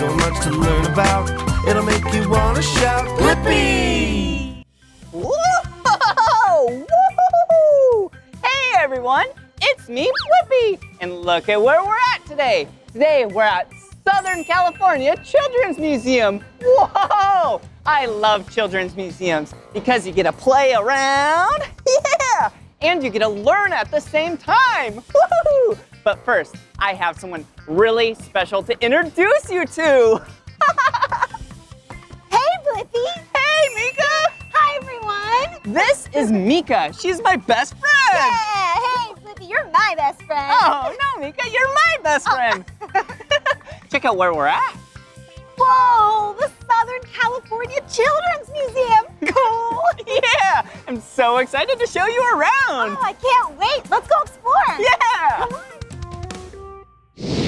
so much to learn about. It'll make you want to shout, Blippi! Whoa! Hey everyone, it's me, Blippi, and look at where we're at today. Today we're at Southern California Children's Museum. Whoa! I love children's museums because you get to play around, yeah, and you get to learn at the same time. Woohoo! But first, I have someone really special to introduce you to. Hey, Blippi. Hey, Meekah! Hi, everyone. This is Meekah. She's my best friend. Yeah, hey, Blippi, you're my best friend. Oh, no, Meekah, you're my best oh. friend. Check out where we're at. Whoa, the Southern California Children's Museum. Cool. Yeah, I'm so excited to show you around. Oh, I can't wait. Let's go explore. Yeah.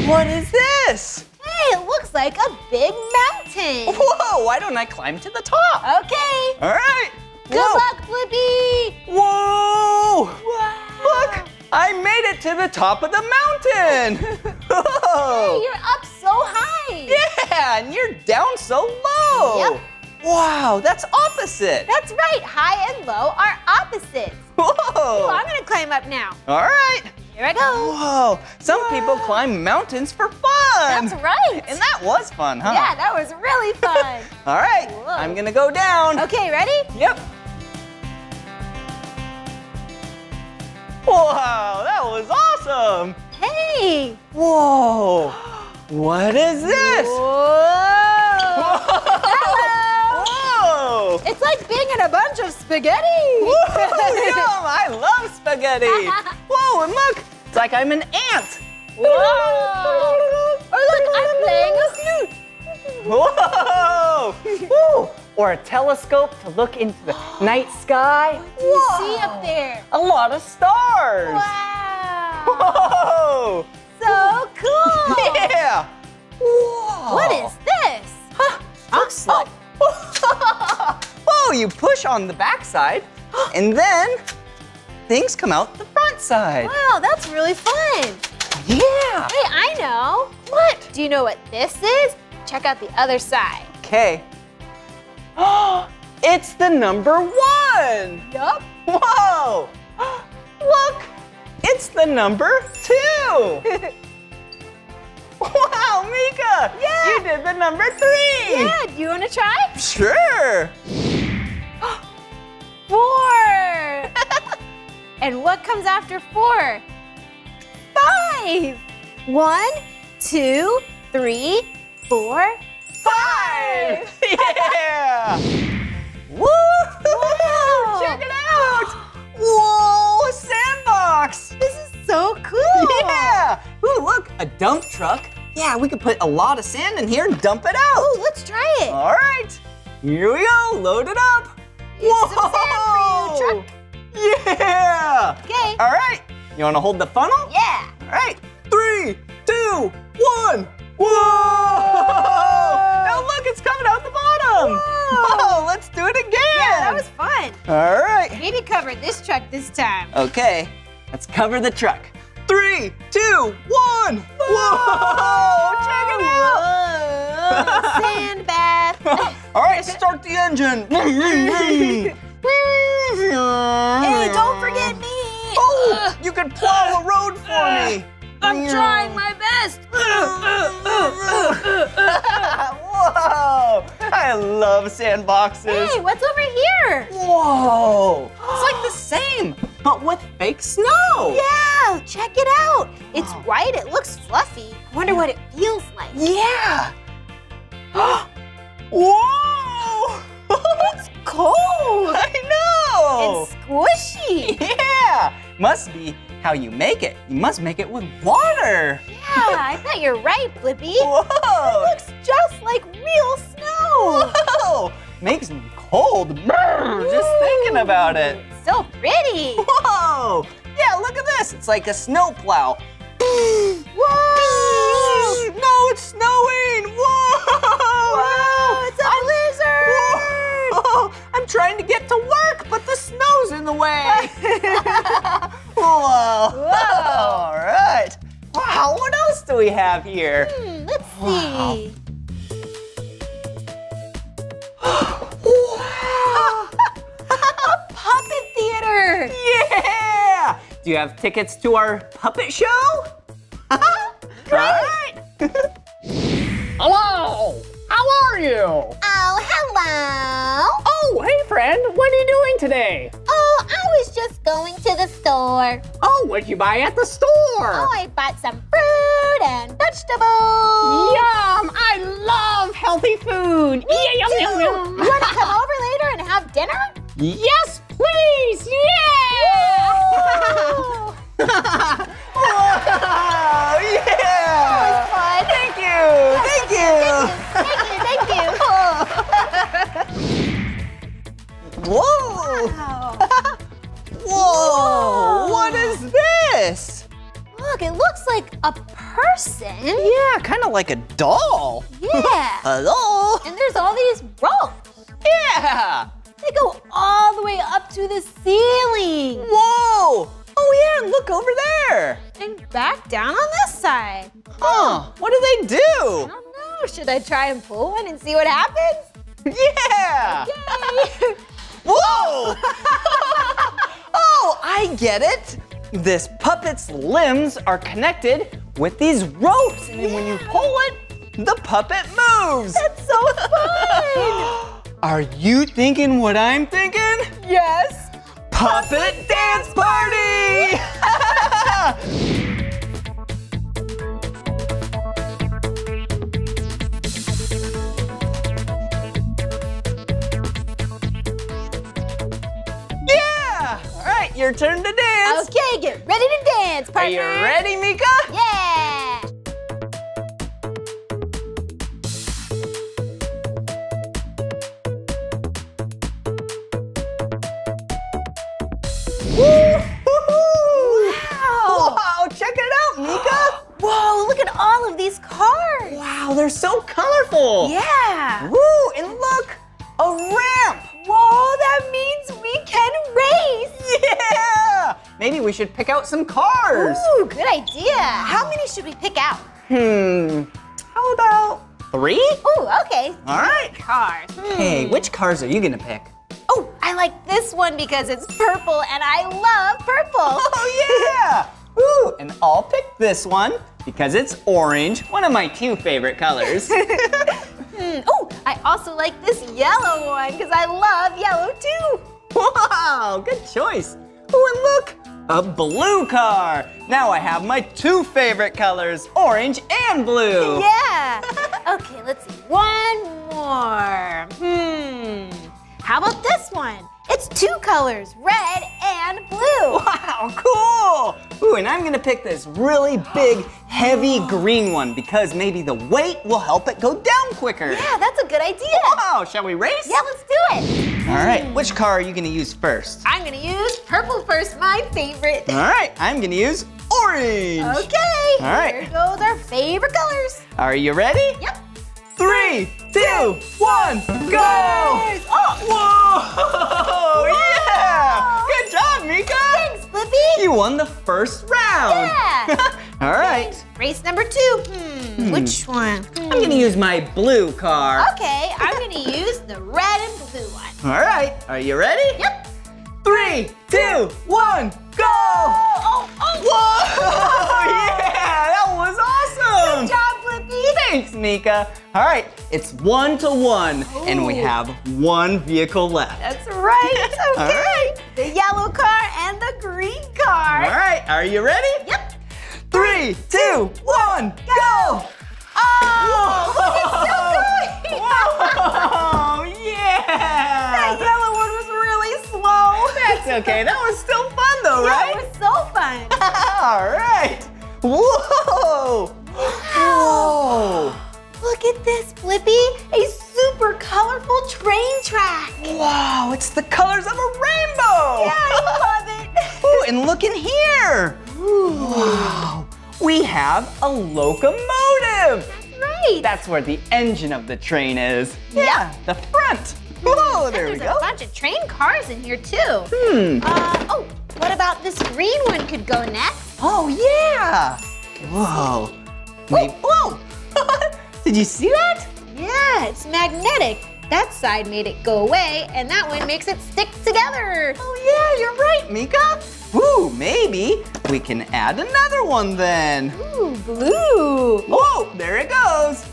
What is this? Hey, it looks like a big mountain. Whoa, why don't I climb to the top? Okay. All right. Good Whoa. luck, Blippi. Whoa. Wow. Look, I made it to the top of the mountain. Hey, you're up so high. Yeah, and you're down so low. Yep. Wow, that's opposite. That's right. High and low are opposites. Whoa. Oh, I'm gonna climb up now. All right. Here I go. Whoa, some people climb mountains for fun. That's right. And that was fun, huh? Yeah, that was really fun. All right, Whoa. I'm gonna go down. okay, ready? Yep. Wow, that was awesome. Hey. Whoa, what is this? Whoa. Whoa. It's like being in a bunch of spaghetti. Woo, yum, I love spaghetti. Whoa, and look, it's like I'm an ant. Whoa. Or look, I'm playing a flute. Whoa! Woo! Or a telescope to look into the night sky. Do you see up there? A lot of stars. Wow. Whoa! So cool. Yeah! Whoa! What is this? Huh? Looks oh, like. Whoa! You push on the back side, and then things come out the front side. Wow, that's really fun. Yeah! Hey, I know. What? Do you know what this is? Check out the other side. Okay. it's the number one! Yup. Whoa! Look! It's the number two! wow, Meekah! Yeah. You did the number three! Yeah, do you want to try? Sure! Four. and what comes after four? Five. One, two, three, four, Five! yeah! Woo! Wow. Check it out! Whoa, sandbox! This is so cool. Yeah! Ooh, look, a dump truck. Yeah, we could put a lot of sand in here and dump it out. Oh, let's try it. All right, here we go. Load it up. Here's for you, truck. Yeah. Okay. All right. You want to hold the funnel? Yeah. All right. Three, two, one. Whoa! Now look, it's coming out the bottom. Whoa. Oh, let's do it again. Yeah, that was fun. All right. Maybe cover this truck this time. Okay. Let's cover the truck. Three, two, one. Whoa! Check it out. Sand bath. All right, start the engine. hey, hey, don't forget me. Oh, you can plow a road for me. I'm trying my best. Whoa! I love sandboxes. Hey, what's over here? Whoa! It's like the same, but with fake snow. Yeah, check it out. It's Wow. white, it looks fluffy. I wonder what it feels like. Yeah. Whoa! It's cold I know. and squishy. Yeah. Must be how you make it. You must make it with water. Yeah, I bet you're right, Blippi. Whoa! It looks just like real snow. Whoa! Makes me cold. Brr, just thinking about it. So pretty. Whoa! Yeah, look at this. It's like a snow plow. Whoa! No, it's snowing. Whoa! Whoa, it's a I'm- blizzard. Whoa! I'm trying to get to work, but the snow's in the way. Whoa! Whoa. All right. Wow, what else do we have here? Hmm, let's Wow. see. Wow! a puppet theater! Yeah! Do you have tickets to our puppet show? Great! Hello! How are you? Oh, hello. Oh, hey friend, what are you doing today? Oh, I was just going to the store. Oh, what'd you buy at the store? Oh, I bought some fruit and vegetables. Yum! I love healthy food. Yeah, yum, yum, You want to come over later and have dinner? yes, please. Yeah! Whoa. Whoa, yeah. Fun. Thank you. Thank you. Thank you, thank you. Whoa. Wow. Whoa. What is this? Look, it looks like a person. Yeah, kind of like a doll. Yeah. Hello. And there's all these ropes. Yeah. They go all the way up to the ceiling. Whoa. Oh yeah, look over there. And back down on this side. Huh. Oh, what do they do? I do? don't know. Should I try and pull one and see what happens? Yeah. Yay. Whoa! oh, I get it. This puppet's limbs are connected with these ropes, and then when you pull it, the puppet moves. That's so fun. Are you thinking what I'm thinking? yes. Puppet dance party! yeah! All right, your turn to dance. Okay, get ready to dance, Are you ready, Meekah? Yeah. Wow. Wow, check it out, Meekah! Whoa, look at all of these cars. Wow, they're so colorful! Yeah. Woo, and look, a ramp! Whoa, that means we can race. Yeah! Maybe we should pick out some cars. Ooh, good idea. How many should we pick out? Hmm, how about three? Ooh, okay. All right. Cars. Hey, which cars are you gonna pick? Oh, I like this one because it's purple and I love purple. Oh yeah! Ooh, and I'll pick this one because it's orange, one of my two favorite colors. Hmm, Oh, I also like this yellow one because I love yellow too. wow, good choice. Oh, and look, a blue car. Now I have my two favorite colors, orange and blue. Yeah. okay, let's see. One more. One? It's two colors, red and blue. Wow, cool! Ooh, and I'm gonna pick this really big, heavy green one because maybe the weight will help it go down quicker. Yeah, that's a good idea. Wow, shall we race? Yeah, let's do it. All right, which car are you gonna use first? I'm gonna use purple first, my favorite. All right, I'm gonna use orange. Okay. All right. Here goes our favorite colors. Are you ready? Yep. Three, two, one, go! Oh, Whoa! Yeah! Good job, Meekah! thanks, Blippi. You won the first round. Yeah. All right. Race number two. Hmm. Which one? I'm gonna use my blue car. Okay, I'm gonna use the red and blue one. All right. Are you ready? Yep. Three, two, one, go! Oh, oh, oh. Whoa! Yeah! That was awesome! Good job, Blippi. Thanks, Meekah. All right, it's one to one, and we have one vehicle left. That's right. All Okay. right. The yellow car and the green car. All right, are you ready? Yep. Three, two, one, go! Oh, look, it's still going. Whoa! That yellow one really slow. That's okay. That was still fun, though, Yeah, right? it was so fun. All right. Whoa! Whoa! Look at this, Blippi. A super colorful train track. Wow! It's the colors of a rainbow. Yeah, I love it. Ooh, and look in here. Wow! We have a locomotive. That's right. That's where the engine of the train is. Yeah. the front. Whoa! There we There's go. a bunch of train cars in here too. Hmm. Uh, oh, what about this green one could go next? Oh yeah! Whoa! Maybe, whoa! Did you see that? Yeah, it's magnetic. That side made it go away, and that one makes it stick together. Oh yeah, you're right, Meekah. Ooh, maybe we can add another one then. Ooh, blue. Whoa, there it goes.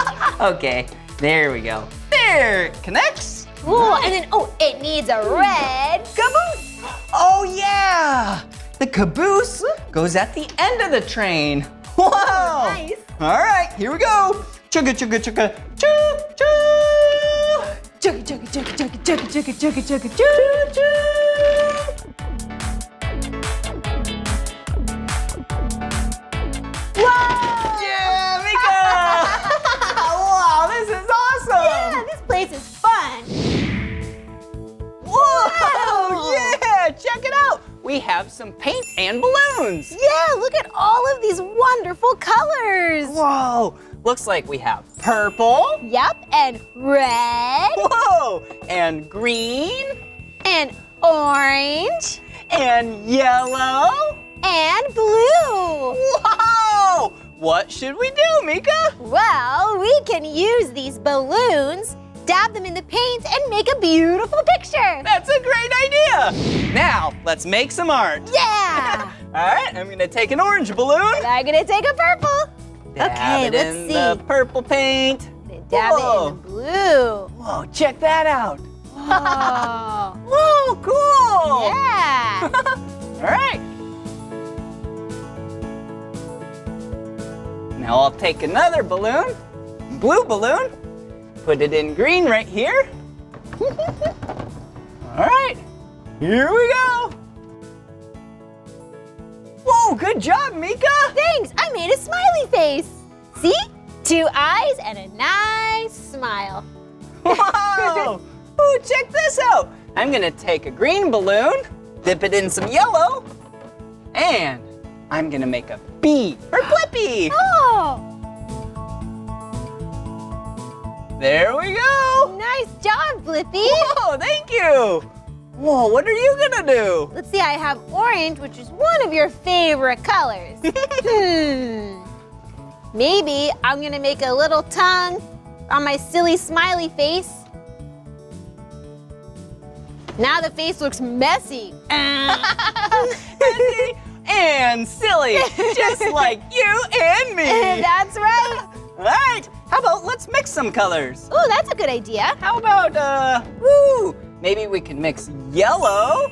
okay, there we go. There, it connects. Cool, and then, oh, it needs a red caboose. Oh yeah, the caboose goes at the end of the train. Whoa. nice. All right, here we go. Chugga chugga chugga choo choo. Chugga, chugga, chugga, chugga, chugga, chugga, chugga, chugga, choo, choo. Whoa! Place is fun. Whoa! Yeah, check it out. We have some paint and balloons. Yeah, look at all of these wonderful colors. Whoa! Looks like we have purple. Yep, and red, Whoa! And green. and orange, And yellow. and blue. Whoa! What should we do, Meekah? Well, we can use these balloons, dab them in the paint, and make a beautiful picture. That's a great idea. Now, let's make some art. Yeah! All right, I'm gonna take an orange balloon. and I'm gonna take a purple. Dab Okay, it let's in see. the purple paint. Dab Whoa. it in the blue. Whoa, check that out. Oh. Whoa, cool. yeah. All right. Now I'll take another balloon, blue balloon, put it in green right here. All right, here we go. Whoa, good job, Meekah. Thanks, I made a smiley face. See? Two eyes and a nice smile. Whoa! Ooh, check this out. I'm gonna take a green balloon, dip it in some yellow, and I'm gonna make a bee for Blippi. Oh, There we go. nice job, Blippi. Whoa, thank you. Whoa, what are you gonna do? Let's see, I have orange, which is one of your favorite colors. hmm. Maybe I'm gonna make a little tongue on my silly smiley face. Now the face looks messy. Messy and silly, just like you and me. That's right. All right, how about let's mix some colors? Ooh, that's a good idea. How about, uh, woo, maybe we can mix yellow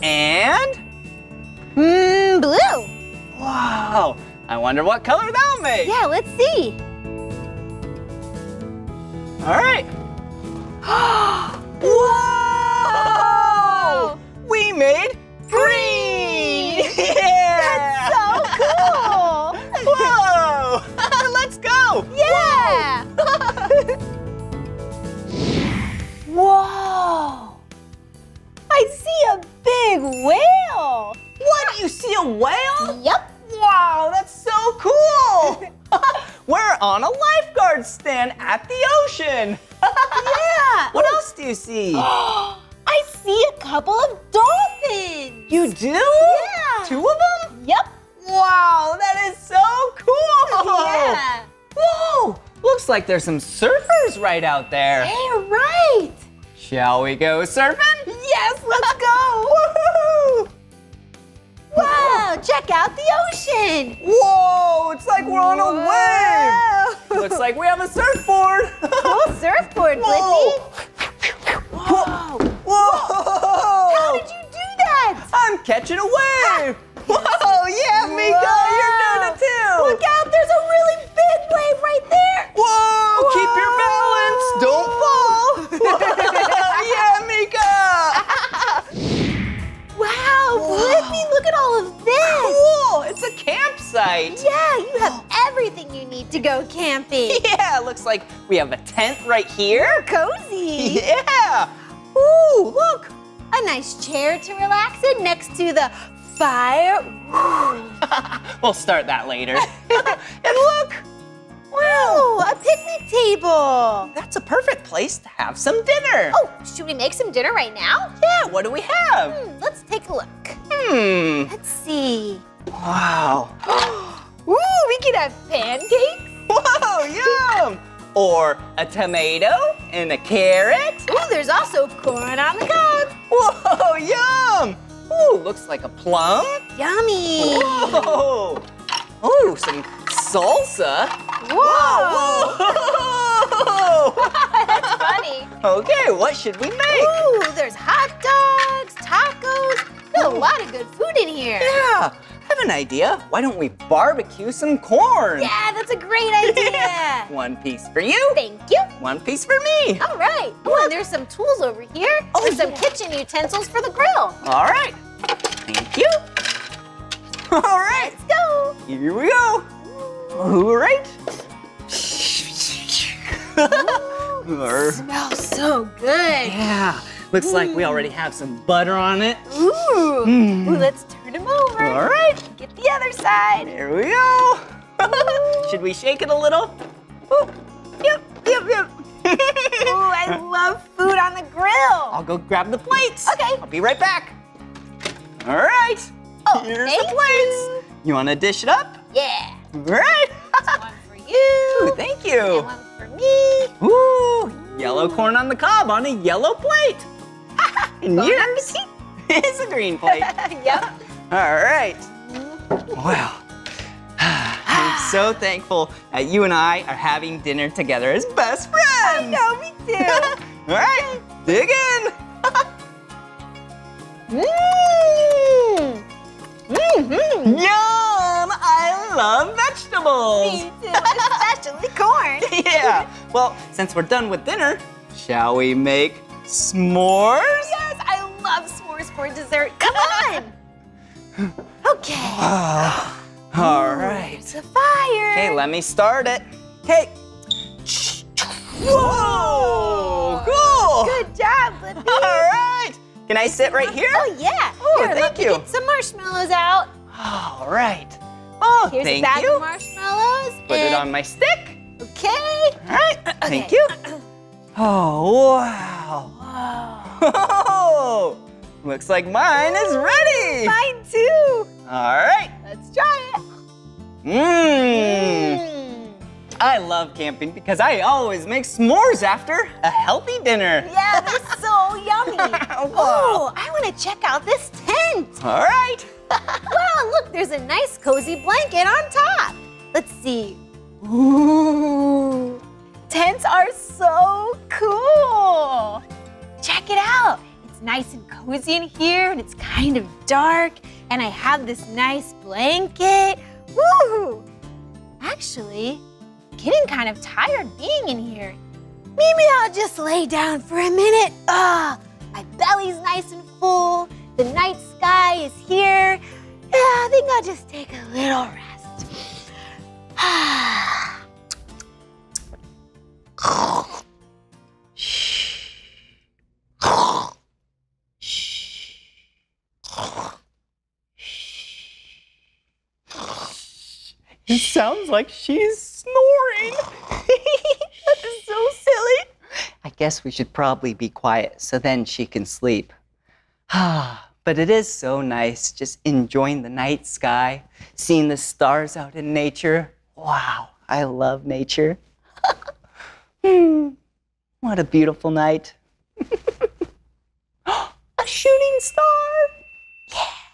and, Mmm, blue. wow, I wonder what color that'll make. Yeah, let's see. All right. Whoa! We made green! Yeah! That's So cool. Whoa! Let's go! Yeah. Whoa. I see a big whale. What? You see a whale? Yep. Wow, that's so cool! We're on a lifeguard stand at the ocean. Yeah. What else do you see? I see a couple of dolphins. You do? Yeah. Two of them? Yep. Wow, that is so cool! Yeah. Whoa! Looks like there's some surfers right out there. Hey, right. Shall we go surfing? Yes, let's go. Woohoo! Wow, check out the ocean. Whoa! It's like we're on a wave. Looks like we have a surfboard. Cool surfboard, Whoa! Blippi. Whoa. Whoa! How did you do that? I'm catching a wave. Ah. Whoa! Yeah, Meekah, you're doing it too. Look out, there's a really big wave right there. Whoa! Keep your balance. Don't fall. yeah, Meekah. Wow, Blippi, look at all of this. Cool. It's a campsite. Yeah, you have everything you need to go camping. Yeah, looks like we have a tent right here. Cozy. Yeah. Ooh, look. A nice chair to relax in next to the fire. we'll start that later. and look, Wow, a picnic table. that's a perfect place to have some dinner. Oh, should we make some dinner right now? yeah, what do we have? Hmm, let's take a look. Hmm. Let's see. Wow. Ooh, we could have pancakes. Whoa, yum. or a tomato and a carrot. Ooh, there's also corn on the cob. Whoa, yum! Ooh, looks like a plum. Yummy. Whoa! Ooh, some salsa. Whoa. Whoa! That's funny. okay, what should we make? Ooh, there's hot dogs, tacos. There's a lot of good food in here. Yeah, I have an idea. Why don't we barbecue some corn? Yeah, that's a great idea. One piece for you, Thank you. one piece for me. All right. Oh, and there's some tools over here. Oh, there's some yeah. kitchen utensils for the grill. All right. Thank you. All right, Let's go. here we go. All right. Or- Smells so good. yeah, looks like we already have some butter on it. Ooh. Mm. Ooh, let's turn them over. All right, Get the other side. there we go. Should we shake it a little? Ooh, Yep, yep, yep. Ooh, I love food on the grill. I'll go grab the plates. Okay. I'll be right back. All right. Oh, Here's the plates. You. want to dish it up? Yeah. All right. One for you. Ooh, thank And you. one for me. Ooh, yellow corn on the cob on a yellow plate. And Bon yours is a green plate. yep. All right. Well, I'm so thankful that you and I are having dinner together as best friends. No, me too. All right, dig in. Mmm. Mm-hmm. Yum! I love vegetables. Me too, especially corn. yeah. Well, since we're done with dinner, shall we make s'mores? Yes, I love s'mores for dessert. Come on. Okay. Oh, all right. There's a fire. Okay, let me start it. Okay. Whoa! Cool. Good job, Blippi. All right. Can I sit right here? Oh yeah. Oh, Here, let thank me you. Get some marshmallows out. All right. Oh, Here's thank a bag you. of marshmallows. Put it on my stick. Okay. All right. Thank you. Oh, wow. Whoa. Oh, looks like mine is ready. Mine too. All right. Let's try it. Mmm. Mm. I love camping because I always make s'mores after a healthy dinner. Yeah, they're so yummy. Oh, I want to check out this tent. All right. Wow, look, there's a nice cozy blanket on top. Let's see. Ooh, tents are so cool. Check it out. It's nice and cozy in here, and it's kind of dark, and I have this nice blanket. Woo! Actually, getting kind of tired being in here. Maybe I'll just lay down for a minute. Ah, my belly's nice and full. The night sky is here. Yeah, I think I'll just take a little rest. It sounds like she's snoring. that is so silly. I guess we should probably be quiet so then she can sleep. But it is so nice just enjoying the night sky, seeing the stars out in nature. Wow, I love nature. Hmm, what a beautiful night. a shooting star. Yeah!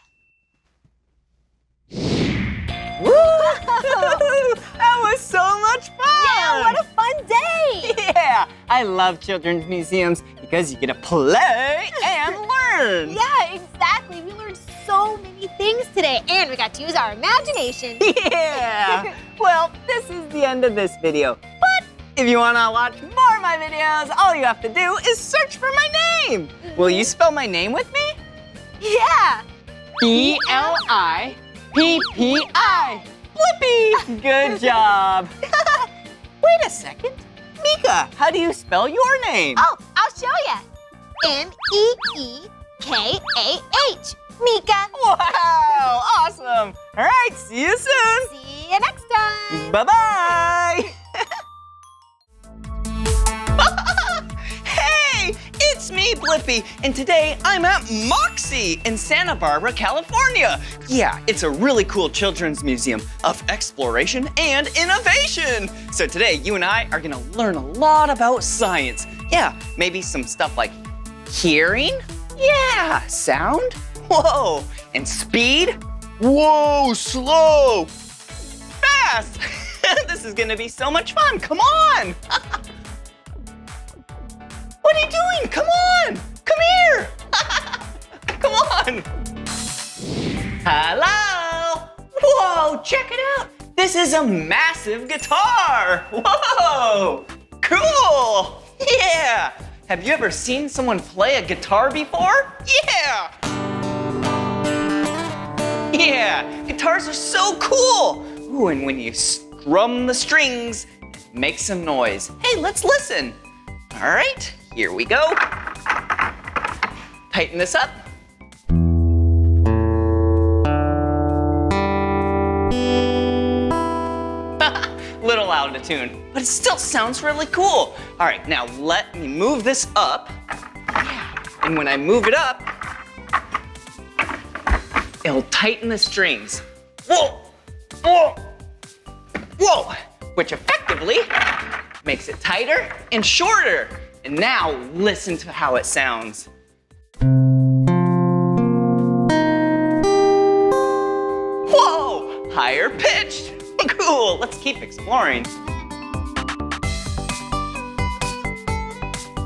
Woo! that was so much fun! Yeah, what a fun day. Yeah, I love children's museums because you get to play and learn. Yeah, exactly. We learned so many things today, and we got to use our imagination. Yeah. well, this is the end of this video. But if you want to watch more of my videos, all you have to do is search for my name. Will you spell my name with me? Yeah. B L I P P I. Blippi. Good job. Wait a second. Meekah, how do you spell your name? Oh, I'll show you. M E E K A H. Meekah. Wow, awesome. All right, see you soon. See you next time. Bye-bye. it's me, Blippi. And today I'm at MOXI in Santa Barbara, California. Yeah, it's a really cool children's museum of exploration and innovation. So today, you and I are gonna learn a lot about science. Yeah, maybe some stuff like hearing? Yeah, sound? Whoa, and speed? Whoa, slow! Fast! this is gonna be so much fun, come on! What are you doing? Come on! Come here! Come on! Hello! Whoa, check it out! This is a massive guitar! Whoa! Cool! Yeah! Have you ever seen someone play a guitar before? Yeah! Yeah, guitars are so cool! Ooh, and when you strum the strings, it makes some noise. Hey, let's listen. All right, here we go. Tighten this up. Little out of tune, but it still sounds really cool. All right, now let me move this up. And when I move it up, it'll tighten the strings. Whoa, whoa, whoa, which effectively makes it tighter and shorter. And now listen to how it sounds. Whoa, higher pitched. Cool, let's keep exploring.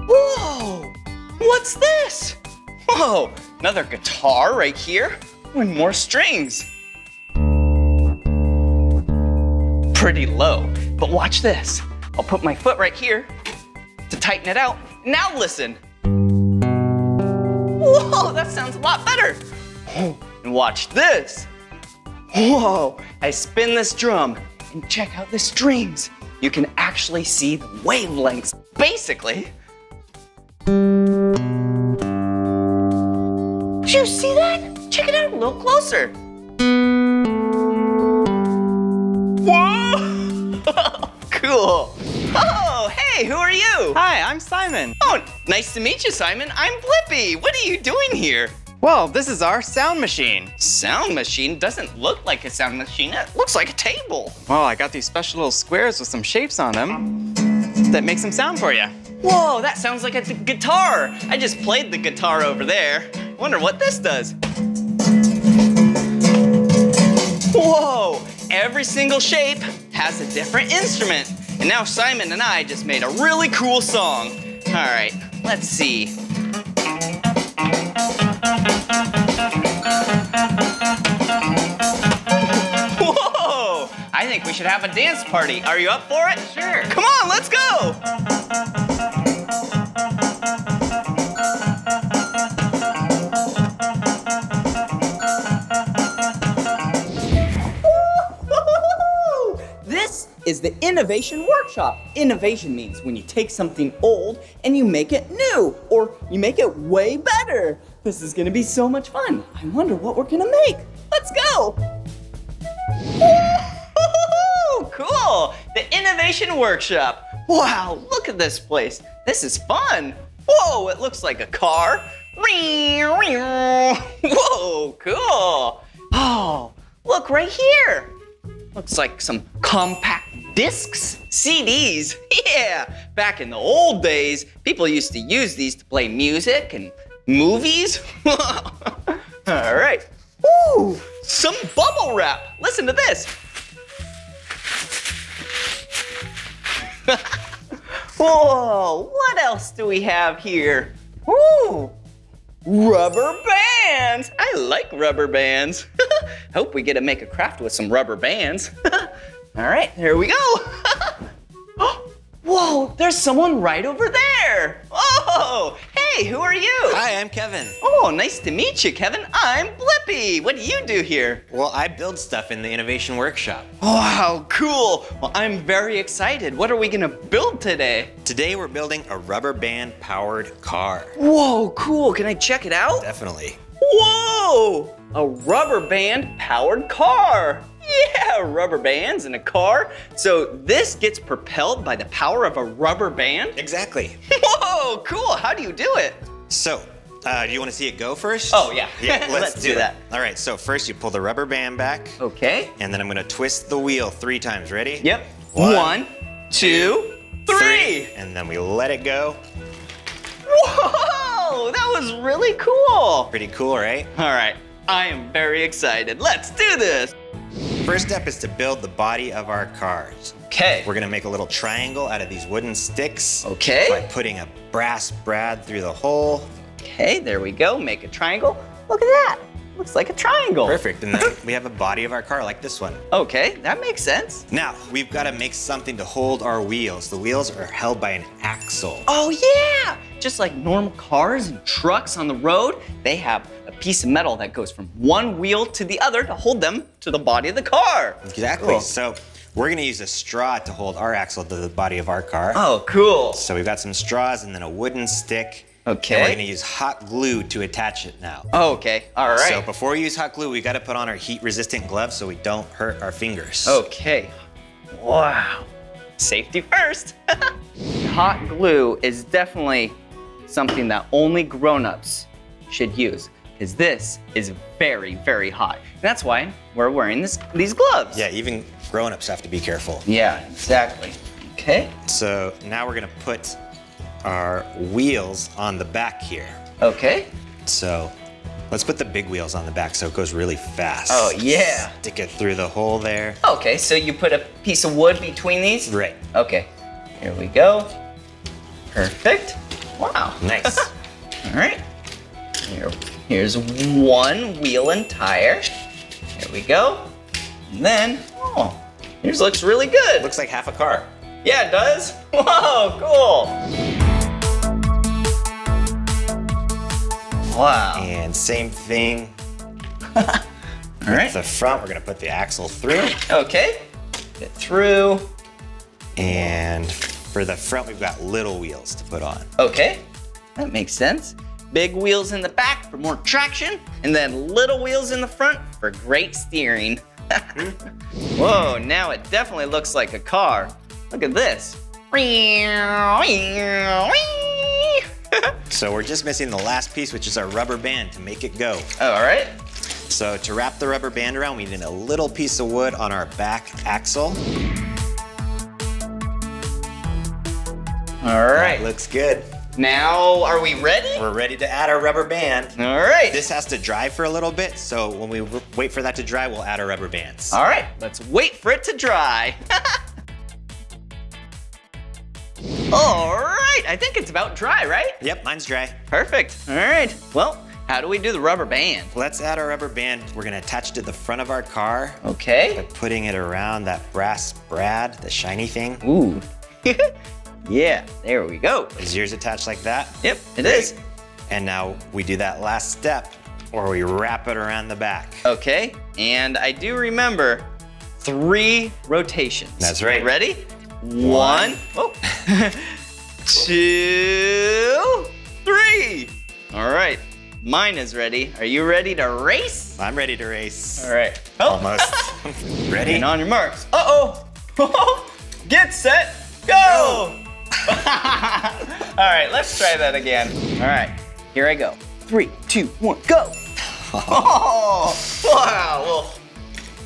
Whoa, what's this? Whoa, another guitar right here with more strings. Pretty low, but watch this. I'll put my foot right here to tighten it out. Now listen. Whoa, that sounds a lot better. And watch this. Whoa, I spin this drum and check out the strings. You can actually see the wavelengths. Basically, did you see that? Check it out a little closer. Whoa! cool. Hey, who are you? Hi, I'm Simon. Oh, nice to meet you, Simon. I'm Blippi. What are you doing here? Well, this is our sound machine. Sound machine doesn't look like a sound machine. It looks like a table. Well, I got these special little squares with some shapes on them that make some sound for you. Whoa, that sounds like a guitar. I just played the guitar over there. Wonder what this does. Whoa, every single shape has a different instrument. And now Simon and I just made a really cool song. All right, let's see. Whoa! I think we should have a dance party. Are you up for it? Sure. Come on, let's go! Is the Innovation Workshop. Innovation means when you take something old and you make it new, or you make it way better. This is gonna be so much fun. I wonder what we're gonna make. Let's go! Cool! The Innovation Workshop. Wow, look at this place. This is fun. Whoa, it looks like a car. Whoa, cool. Oh, look right here. Looks like some compact discs, CDs. Yeah, back in the old days, people used to use these to play music and movies. All right. Ooh, some bubble wrap. Listen to this. Whoa, what else do we have here? Ooh, rubber bands. I like rubber bands. Hope we get to make a craft with some rubber bands. All right, there we go. Oh, whoa, there's someone right over there. Oh, hey, who are you? Hi, I'm Kevin. Oh, nice to meet you, Kevin. I'm Blippi. What do you do here? Well, I build stuff in the Innovation Workshop. Wow, cool. Well, I'm very excited. What are we gonna build today? Today we're building a rubber band powered car. Whoa, cool. Can I check it out? Definitely. Whoa! A rubber band powered car. Yeah, rubber bands in a car. So this gets propelled by the power of a rubber band? Exactly. Whoa, cool. How do you do it? So, uh, do you want to see it go first? Oh, yeah. Yeah, let's, Let's do it. that. All right, so first you pull the rubber band back, Okay. and then I'm gonna twist the wheel three times. Ready? Yep. One, One, two, three. And then we let it go. Whoa, that was really cool. Pretty cool, right? All right, I am very excited. Let's do this. First step is to build the body of our cars. Okay. We're gonna make a little triangle out of these wooden sticks Okay. by putting a brass brad through the hole. Okay, there we go. Make a triangle. Look at that. Looks like a triangle. Perfect, and then we have a body of our car like this one. Okay, that makes sense. Now, we've gotta make something to hold our wheels. The wheels are held by an axle. Oh yeah! Just like normal cars and trucks on the road, they have a piece of metal that goes from one wheel to the other to hold them to the body of the car. Exactly. Cool. So we're gonna use a straw to hold our axle to the body of our car. Oh, cool. So we've got some straws and then a wooden stick. Okay. And we're gonna use hot glue to attach it now. Oh, okay, all right. So before we use hot glue, we gotta put on our heat-resistant gloves so we don't hurt our fingers. Okay. Wow. Safety first. Hot glue is definitely something that only grown-ups should use because this is very, very hot. And that's why we're wearing this, these gloves. Yeah, even grown-ups have to be careful. Yeah, exactly. Okay. So now we're gonna put our wheels on the back here. Okay. So let's put the big wheels on the back so it goes really fast. Oh, yeah. Stick it through the hole there. Okay, so you put a piece of wood between these? Right. Okay. Here we go. Perfect. Wow. Nice. All right. Here, here's one wheel and tire. Here we go. And then, oh, yours looks really good. Looks like half a car. yeah, it does. Whoa, cool. Wow. And same thing. All right. The front, we're gonna put the axle through. Okay. Get through. And for the front, we've got little wheels to put on. Okay. That makes sense. Big wheels in the back for more traction, and then little wheels in the front for great steering. Whoa, now it definitely looks like a car. Look at this. So we're just missing the last piece, which is our rubber band to make it go. Oh, all right. So to wrap the rubber band around, we need a little piece of wood on our back axle. All right. Looks good. Now, are we ready? We're ready to add our rubber band. All right. This has to dry for a little bit, so when we wait for that to dry, we'll add our rubber bands. All right, let's wait for it to dry. All right, I think it's about dry, right? Yep, mine's dry. Perfect. All right, well, how do we do the rubber band? Let's add our rubber band. We're gonna attach it to the front of our car Okay. by putting it around that brass brad, the shiny thing. Ooh. yeah, there we go. Is yours attached like that? Yep, it Great. is. And now we do that last step where we wrap it around the back. Okay, and I do remember three rotations. That's right. Ready? One. Oh. Two. Three. All right. Mine is ready. Are you ready to race? I'm ready to race. All right. Oh. Almost. ready? And on your marks. Uh-oh. Get set, go. All right, let's try that again. All right, here I go. Three, two, one, go. Oh, wow. Well,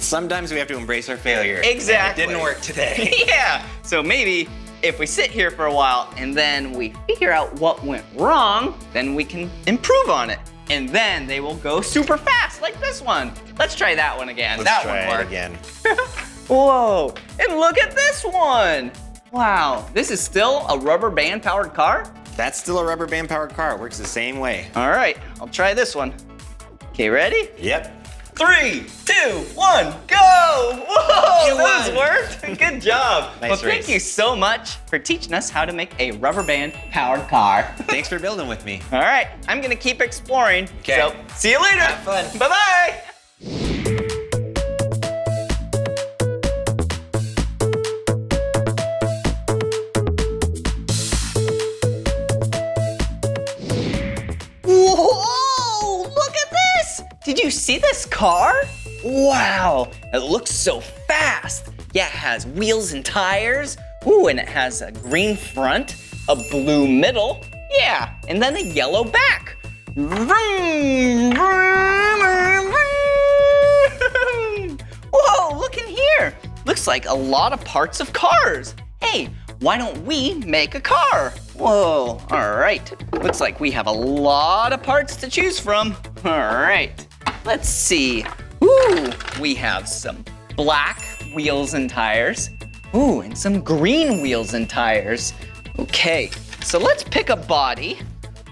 Sometimes we have to embrace our failure. Exactly. It didn't work today. yeah. So maybe if we sit here for a while and then we figure out what went wrong, then we can improve on it. And then they will go super fast, like this one. Let's try that one again. Let's that try one it worked. again. Whoa, and look at this one. Wow, this is still a rubber band powered car? That's still a rubber band powered car. It works the same way. All right, I'll try this one. Okay, ready? Yep. Three, two, one, go! Whoa, You those won. worked. Good job. Nice well, thank race. you so much for teaching us how to make a rubber band powered car. Thanks for building with me. All right, I'm gonna keep exploring. 'Kay. So, see you later. Have fun. Bye bye. You see this car? Wow, it looks so fast. Yeah, it has wheels and tires. Ooh, and it has a green front, a blue middle, Yeah, and then a yellow back. Vroom, vroom, vroom. Whoa, look in here. Looks like a lot of parts of cars. Hey, why don't we make a car? Whoa, all right. Looks like we have a lot of parts to choose from. All right, let's see. Ooh, we have some black wheels and tires. Ooh, and some green wheels and tires. Okay, so let's pick a body.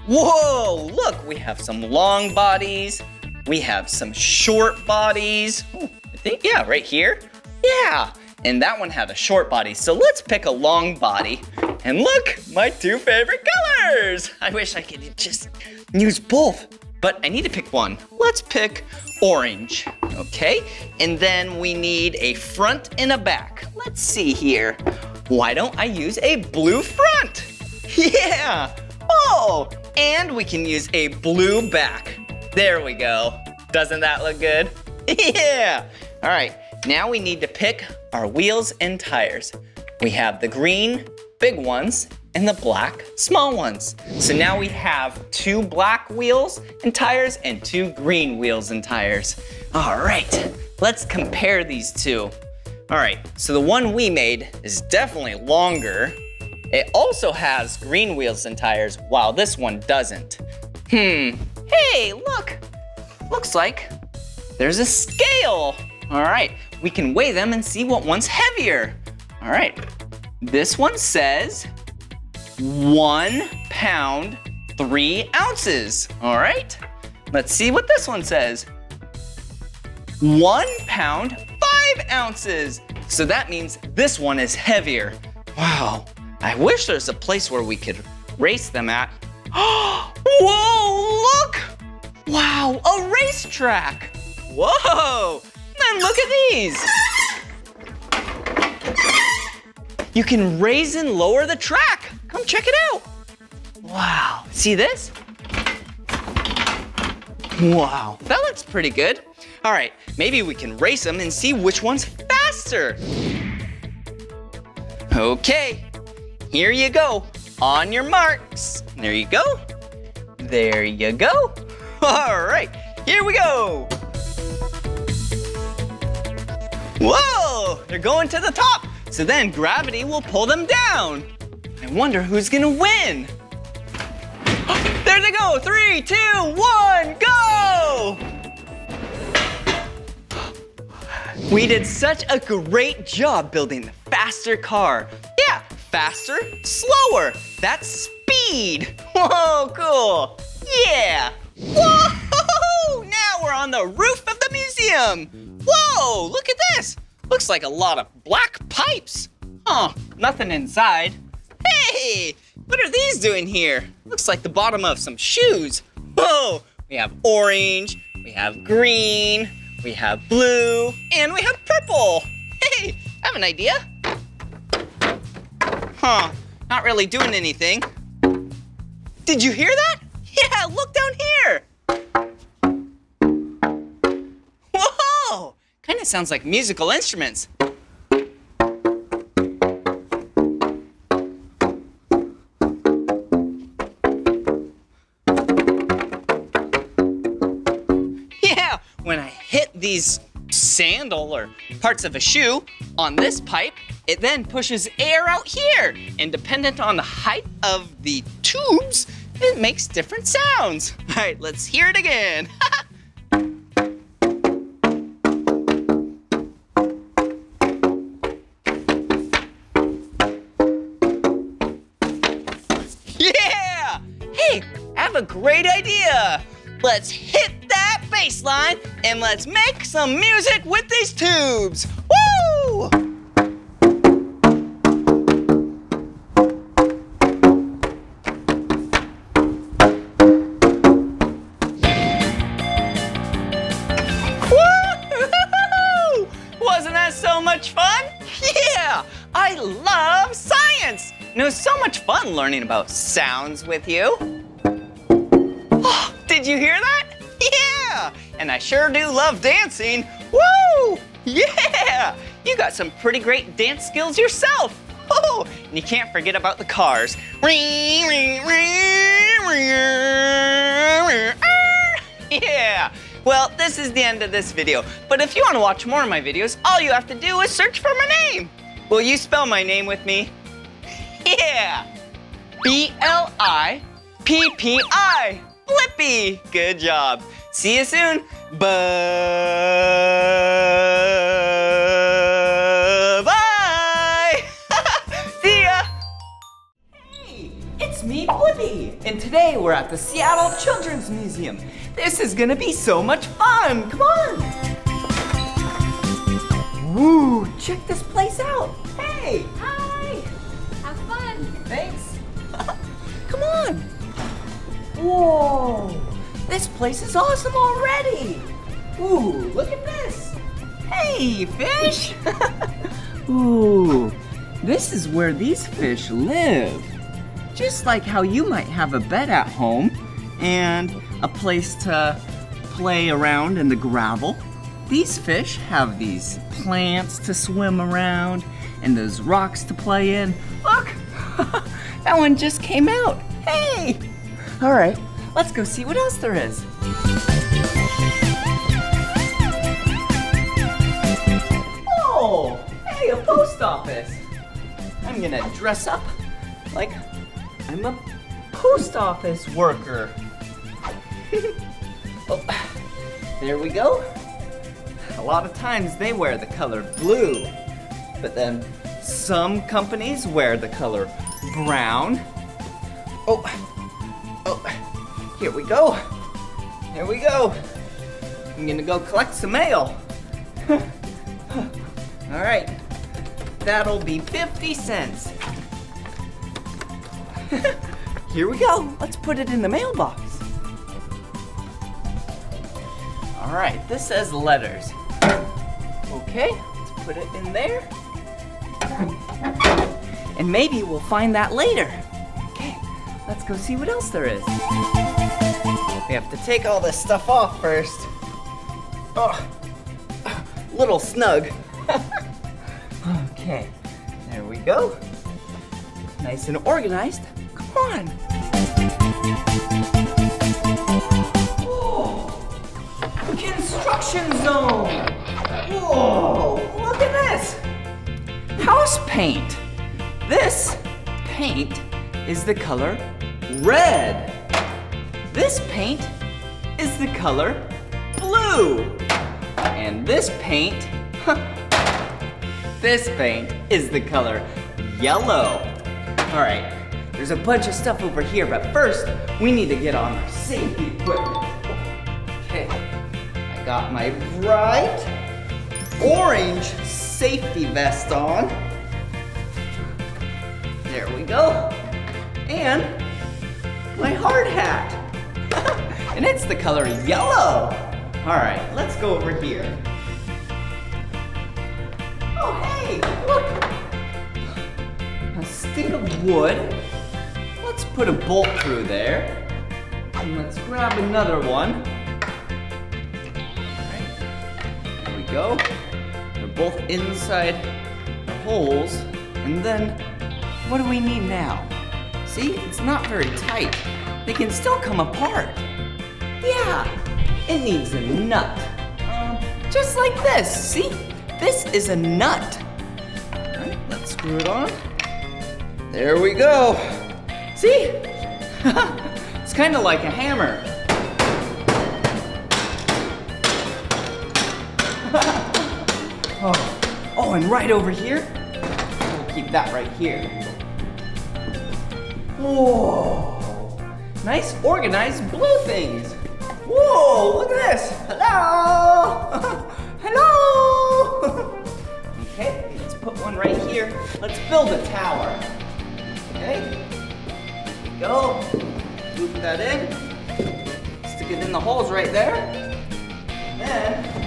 Whoa, look, we have some long bodies. We have some short bodies. Ooh, I think, yeah, right here. Yeah, and that one had a short body. So let's pick a long body. And look, my two favorite colors. I wish I could just use both, but I need to pick one. Let's pick orange, okay? And then we need a front and a back. Let's see here. Why don't I use a blue front? Yeah, oh, and we can use a blue back. There we go. Doesn't that look good? yeah. All right, now we need to pick our wheels and tires. We have the green big ones and the black small ones. So now we have two black wheels and tires and two green wheels and tires. All right, let's compare these two. All right, so the one we made is definitely longer. It also has green wheels and tires, while this one doesn't. Hmm, hey, look, looks like there's a scale. All right, we can weigh them and see what one's heavier. All right, this one says one pound, three ounces. All right, let's see what this one says. One pound, five ounces. So that means this one is heavier. Wow, I wish there's a place where we could race them at. Whoa, look! Wow, a racetrack. Whoa, and look at these. You can raise and lower the track. Come check it out. Wow, see this? Wow, that looks pretty good. All right, maybe we can race them and see which one's faster. Okay, here you go. On your marks. There you go. There you go. All right, here we go. Whoa, they're going to the top. So then gravity will pull them down. I wonder who's gonna win. There they go, three, two, one, go! We did such a great job building the faster car. Yeah, faster, slower. That's speed. Whoa, cool. Yeah. Whoa! Now we're on the roof of the museum. Whoa, look at this. Looks like a lot of black pipes. Huh, nothing inside. Hey, what are these doing here? Looks like the bottom of some shoes. Whoa, we have orange, we have green, we have blue, and we have purple. Hey, I have an idea. Huh, not really doing anything. Did you hear that? Yeah, look down here. Whoa, kind of sounds like musical instruments. These sandal or parts of a shoe on this pipe, it then pushes air out here. And dependent on the height of the tubes, it makes different sounds. All right, let's hear it again. Yeah! Hey, I have a great idea. Let's hit and let's make some music with these tubes. Woo! Woo! Wasn't that so much fun? Yeah! I love science! And it was so much fun learning about sounds with you. Did you hear that? And I sure do love dancing. Woo! Yeah! You got some pretty great dance skills yourself. Oh, and you can't forget about the cars. Yeah. Well, this is the end of this video. But if you want to watch more of my videos, all you have to do is search for my name. Will you spell my name with me? Yeah. B-L-I P-P-I. Blippi. Good job. See you soon. Bye. Bye. See ya. Hey, it's me, Blippi, and today we're at the Seattle Children's Museum. This is gonna be so much fun. Come on. Woo, check this place out. Hey, Hi. Have fun. thanks. Come on. Whoa, this place is awesome already. Ooh, look at this. Hey, fish. Ooh, this is where these fish live. Just like how you might have a bed at home and a place to play around in the gravel. These fish have these plants to swim around and those rocks to play in. Look, that one just came out. Hey! All right, let's go see what else there is. Oh, hey, a post office. I'm gonna dress up like I'm a post office worker. oh, there we go. A lot of times they wear the color blue, but then some companies wear the color brown. Oh, oh, here we go. Here we go. I'm gonna go collect some mail. All right, that'll be 50 cents. Here we go. Let's put it in the mailbox. All right, this says letters. Okay, let's put it in there. And maybe we'll find that later. Okay, let's go see what else there is. We have to take all this stuff off first. Oh, little snug. okay, there we go. Nice and organized. Come on. Whoa. Construction zone. Whoa, look at this. House paint. This paint is the color red. This paint is the color blue. And this paint, this paint is the color yellow. All right, there's a bunch of stuff over here, but first we need to get on our safety equipment. Okay, I got my bright orange safety vest on. There we go. And my hard hat. and it's the color yellow. All right, let's go over here. Oh, hey, look. A stick of wood. Let's put a bolt through there. And let's grab another one. All right, there we go. They're both inside the holes. And then, what do we need now? See, it's not very tight. They can still come apart. Yeah, it needs a nut. Um, just like this, see? This is a nut. All right, let's screw it on. There we go. See? it's kind of like a hammer. oh. oh, and right over here, we'll keep that right here. Whoa. Nice organized blue things. Whoa, look at this. Hello. Hello. okay, let's put one right here. Let's build a tower. Okay, go. Loop that in. Stick it in the holes right there. And then!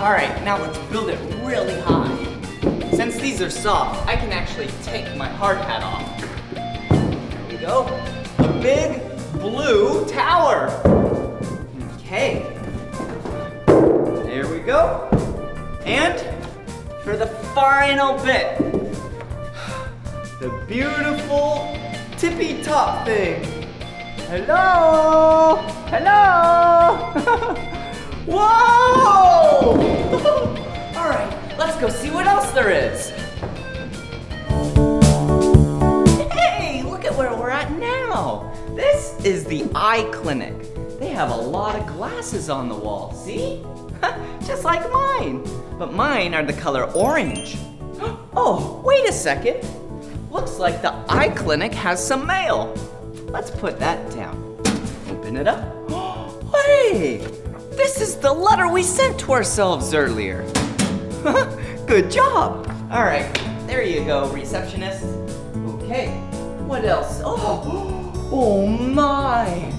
All right, now let's build it really high. Since these are soft, I can actually take my hard hat off. There we go. A big blue tower. Okay. There we go. And for the final bit, the beautiful tippy top thing. Hello? Hello? Whoa! Go see what else there is. Hey, look at where we're at now. This is the eye clinic. They have a lot of glasses on the wall, see? Just like mine. But mine are the color orange. Oh, wait a second. Looks like the eye clinic has some mail. Let's put that down. Open it up. Hey, this is the letter we sent to ourselves earlier. Good job. All right, there you go, receptionist. Okay, what else? Oh, oh my.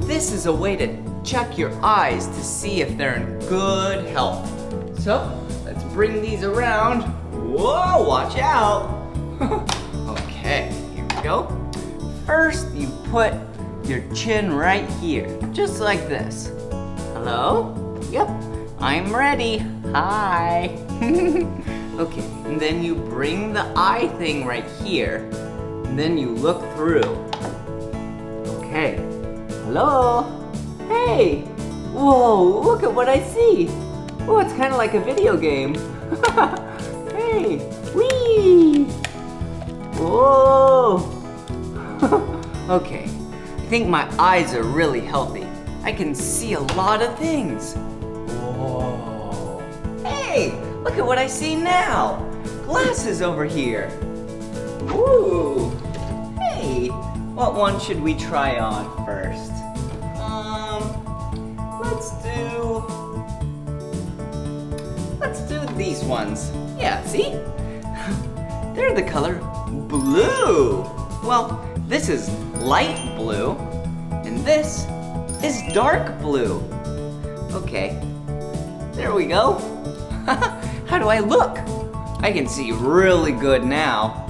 This is a way to check your eyes to see if they're in good health. So, let's bring these around. Whoa, watch out. okay, here we go. First, you put your chin right here, just like this. Hello? Yep, I'm ready. Hi. okay, and then you bring the eye thing right here. And then you look through. Okay. Hello? Hey! Whoa, look at what I see. Oh, it's kind of like a video game. hey! Whee! Whoa! okay, I think my eyes are really healthy. I can see a lot of things. Whoa! Hey, look at what I see now. Glasses over here. Ooh! Hey, what one should we try on first? Um, let's do... Let's do these ones. Yeah, see? They're the color blue. Well, this is light blue, and this is dark blue. Okay, there we go. How do I look? I can see really good now.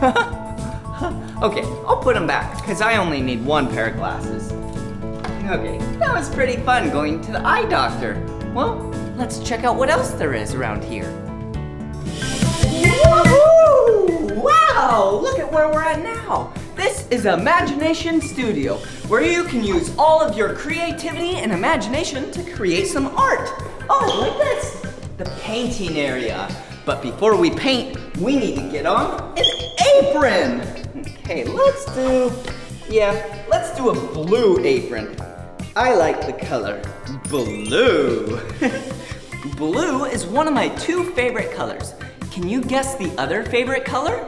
okay, I'll put them back, because I only need one pair of glasses. Okay, that was pretty fun going to the eye doctor. Well, let's check out what else there is around here. Wow, look at where we're at now. This is Imagination Studio, where you can use all of your creativity and imagination to create some art. Oh, like this, the painting area. But before we paint, we need to get on an apron. Okay, let's do, yeah, let's do a blue apron. I like the color blue. blue is one of my two favorite colors. Can you guess the other favorite color?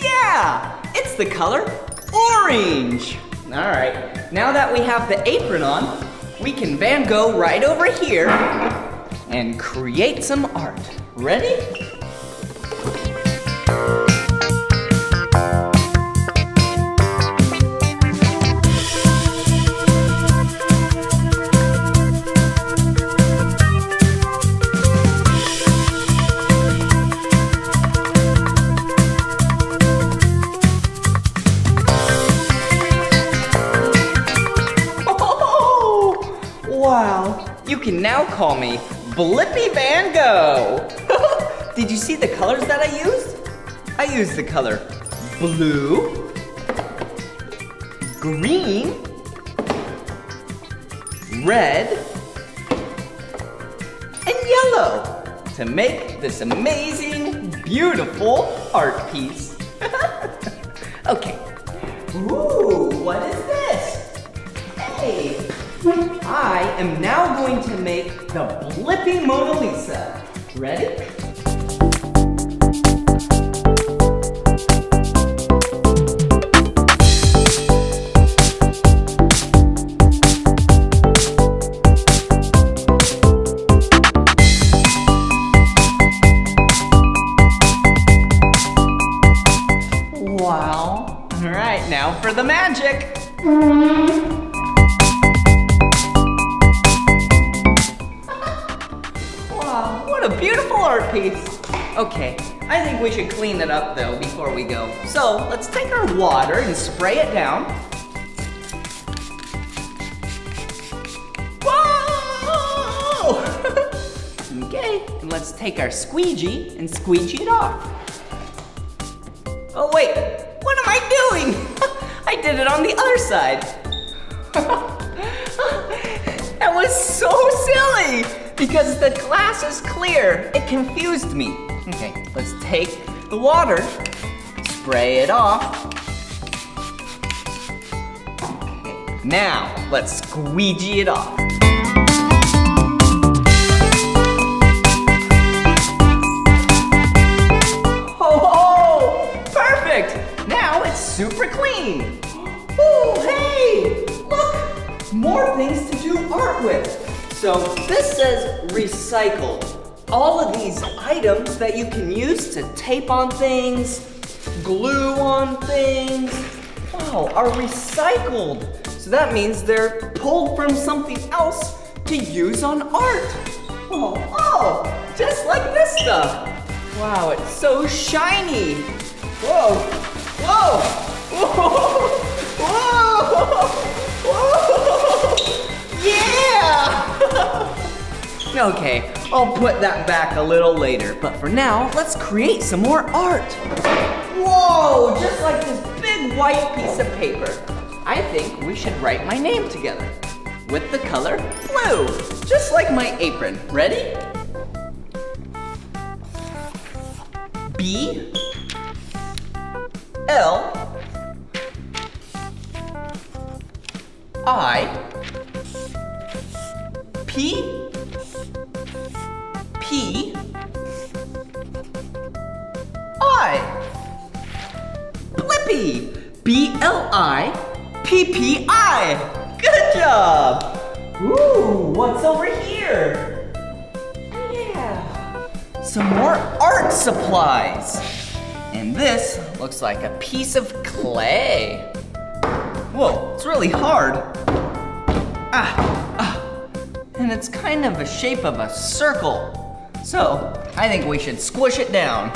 Yeah, it's the color orange. All right, now that we have the apron on, we can Van Gogh right over here and create some art. Ready? Can now call me Blippi Van Gogh. Did you see the colors that I used? I used the color blue, green, red, and yellow to make this amazing, beautiful art piece. okay. Ooh, what is this? I am now going to make the Blippi Mona Lisa. Ready? It up though before we go. So let's take our water and spray it down. Whoa! okay, and let's take our squeegee and squeegee it off. Oh wait, what am I doing? I did it on the other side. that was so silly because the glass is clear. It confused me. Okay, let's take the water, spray it off. Okay, now let's squeegee it off. Oh, perfect! Now it's super clean. Oh, hey! Look! More things to do art with. So this says recycled. All of these items that you can use to tape on things, glue on things, wow, are recycled. So that means they're pulled from something else to use on art. Oh, oh, just like this stuff. Wow, it's so shiny. Whoa, whoa, whoa, whoa, whoa, yeah! okay, I'll put that back a little later, but for now, let's create some more art. Whoa, just like this big white piece of paper. I think we should write my name together with the color blue, just like my apron. Ready? B L I P P I Blippi B L I P P I Good job! Ooh, what's over here? Yeah, some more art supplies. And this looks like a piece of clay. Whoa, it's really hard. Ah, ah, and it's kind of a shape of a circle. So, I think we should squish it down.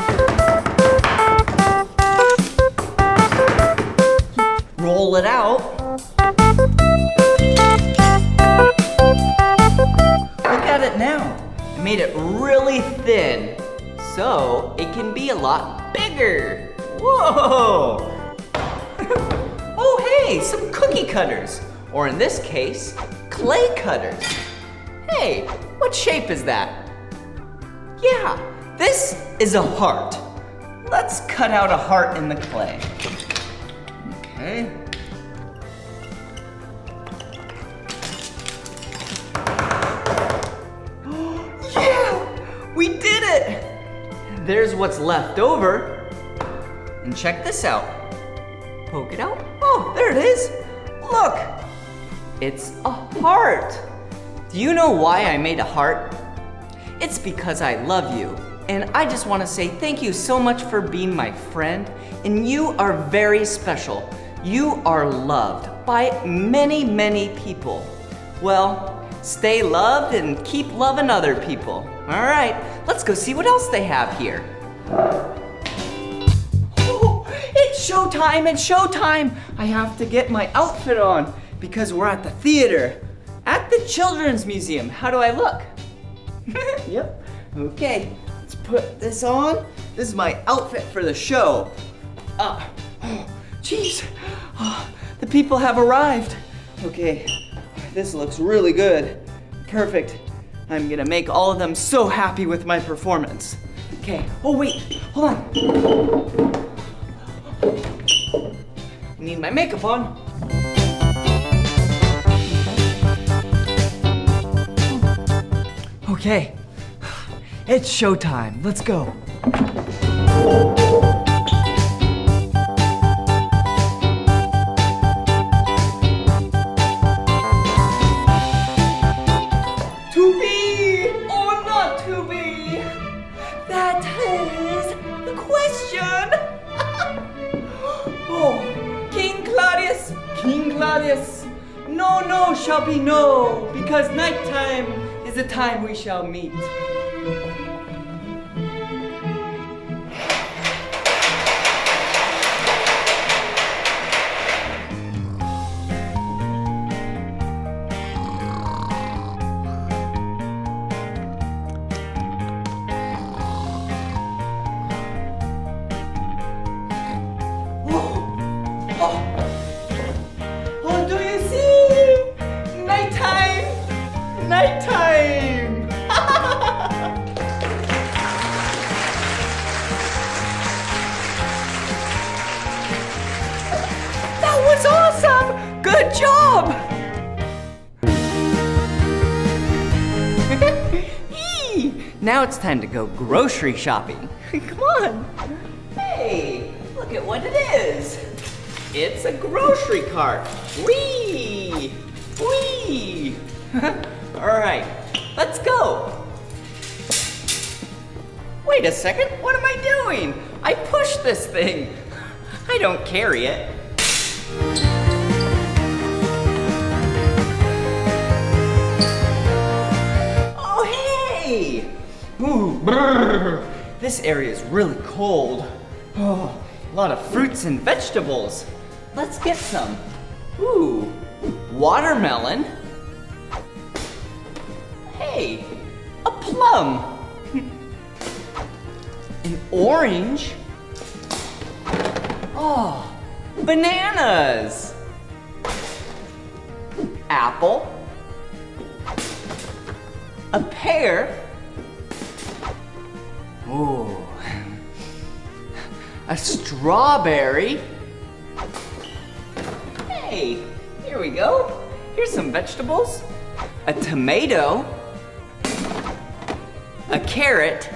Roll it out. Look at it now. I made it really thin, so it can be a lot bigger. Whoa! oh, hey, some cookie cutters. Or in this case, clay cutters. Hey, what shape is that? Yeah, this is a heart. Let's cut out a heart in the clay. Okay. yeah, we did it. There's what's left over. And check this out. Poke it out. Oh, there it is. Look, it's a heart. Do you know why I made a heart? It's because I love you. And I just want to say thank you so much for being my friend. And you are very special. You are loved by many, many people. Well, stay loved and keep loving other people. All right, let's go see what else they have here. Oh, it's showtime, it's showtime. I have to get my outfit on because we're at the theater, at the Children's Museum. How do I look? yep, okay, let's put this on. This is my outfit for the show. Uh, oh, jeez, oh, the people have arrived. Okay, this looks really good. Perfect. I'm gonna make all of them so happy with my performance. Okay, oh wait, hold on. Need my makeup on. Okay, it's showtime. Let's go. To be or not to be? That is the question. oh, King Claudius, King Claudius, no, no shall be no, because nighttime is the time we shall meet. It's time to go grocery shopping. Come on. Hey, look at what it is. It's a grocery cart. Whee! Whee! All right, let's go. Wait a second, what am I doing? I pushed this thing. I don't carry it. This area is really cold. Oh, a lot of fruits and vegetables. Let's get some. Ooh, watermelon. Hey, a plum. An orange. Oh, bananas. Apple. A pear. Ooh. A strawberry. Hey, here we go. Here's some vegetables. A tomato. A carrot.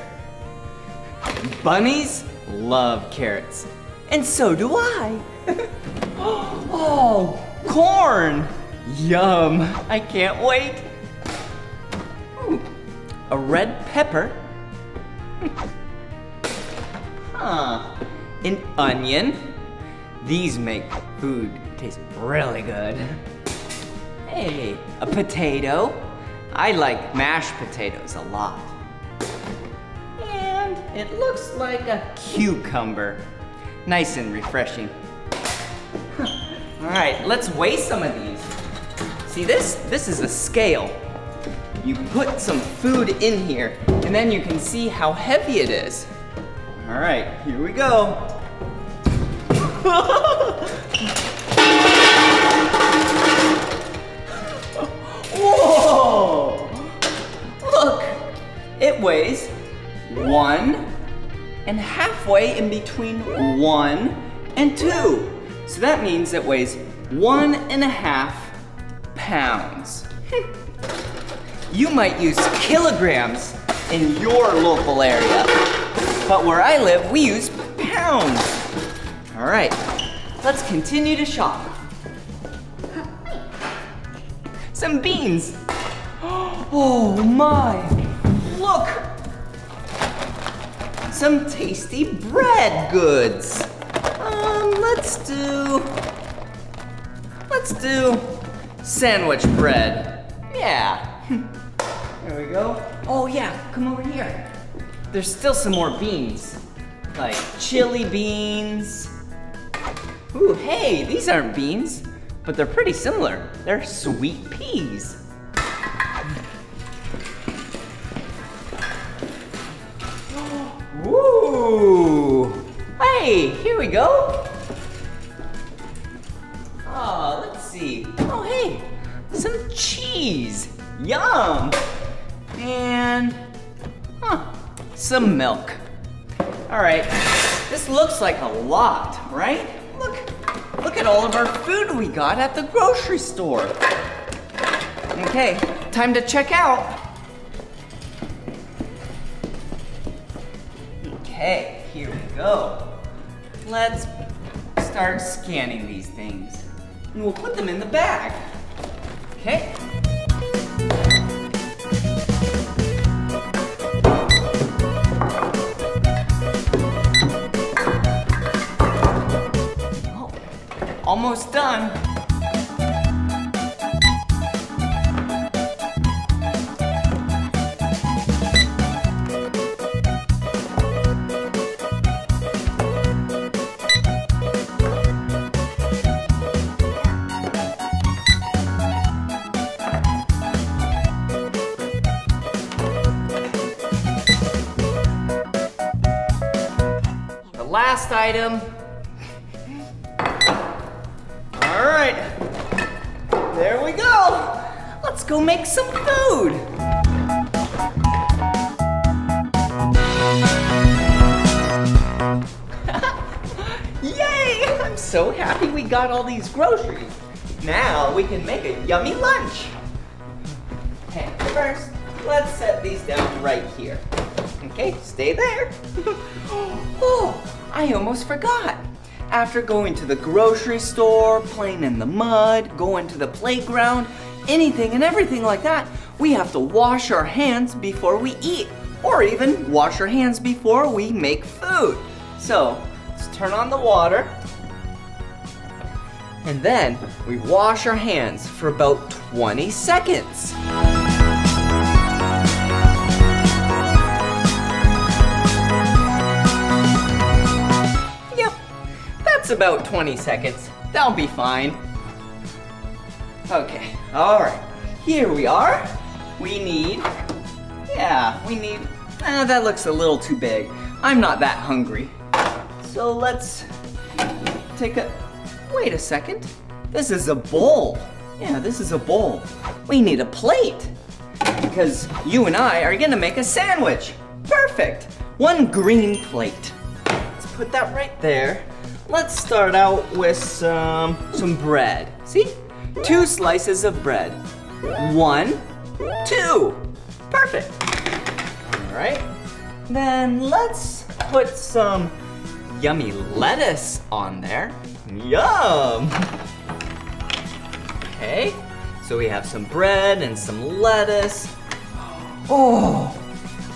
Bunnies love carrots. And so do I. oh, corn. Yum. I can't wait. Ooh, a red pepper. Huh. An onion. These make food taste really good. Hey, a potato. I like mashed potatoes a lot. And it looks like a cucumber. Nice and refreshing. All right, let's weigh some of these. See this? This is a scale. You put some food in here, and then you can see how heavy it is. All right, here we go. Whoa! Look, it weighs one and halfway in between one and two. So that means it weighs one and a half pounds. You might use kilograms in your local area, but where I live, we use pounds. All right, let's continue to shop. Some beans. Oh my, look. Some tasty bread goods. Um, let's do, let's do sandwich bread. Yeah. There we go. Oh yeah, come over here. There's still some more beans, like chili beans. Ooh, hey, these aren't beans, but they're pretty similar. They're sweet peas. Ooh, hey, here we go. Oh, let's see. Oh, hey, some cheese. Yum. And, huh, some milk. All right, this looks like a lot, right? Look, look at all of our food we got at the grocery store. Okay, time to check out. Okay, here we go. Let's start scanning these things. And we'll put them in the bag. Okay. Almost done. The last item. Go make some food. Yay! I'm so happy we got all these groceries. Now we can make a yummy lunch. Okay, first, let's set these down right here. Okay, stay there. oh, I almost forgot. After going to the grocery store, playing in the mud, going to the playground, anything and everything like that, we have to wash our hands before we eat, or even wash our hands before we make food. So, let's turn on the water. And then we wash our hands for about 20 seconds. Yep, that's about 20 seconds. That'll be fine. Okay, all right, here we are. We need, yeah, we need, ah, that looks a little too big. I'm not that hungry. So let's take a, wait a second. This is a bowl. Yeah, this is a bowl. We need a plate because you and I are gonna make a sandwich. Perfect. One green plate. Let's put that right there. Let's start out with some, some bread. See? Two slices of bread. One, two. Perfect. All right. Then let's put some yummy lettuce on there. Yum! Okay, so we have some bread and some lettuce. Oh,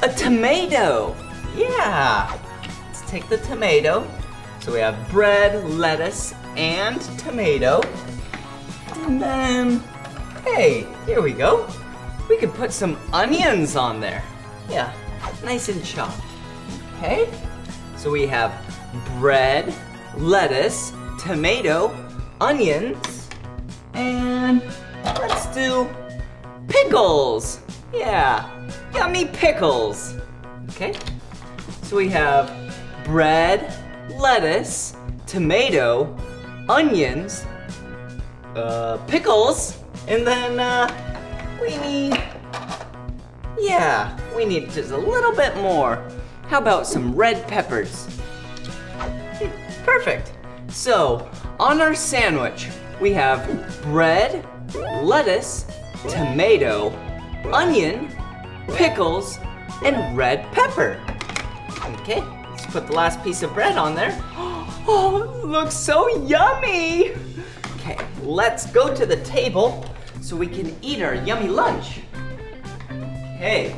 a tomato. Yeah. Let's take the tomato. So we have bread, lettuce, and tomato. And then, hey, here we go. We could put some onions on there. Yeah, nice and chopped. Okay, so we have bread, lettuce, tomato, onions, and let's do pickles. Yeah, yummy pickles. Okay, so we have bread, lettuce, tomato, onions, uh, pickles, and then uh, we need, yeah, we need just a little bit more. How about some red peppers? Perfect. So, on our sandwich, we have bread, lettuce, tomato, onion, pickles, and red pepper. Okay, let's put the last piece of bread on there. Oh, looks so yummy. Let's go to the table so we can eat our yummy lunch. Okay.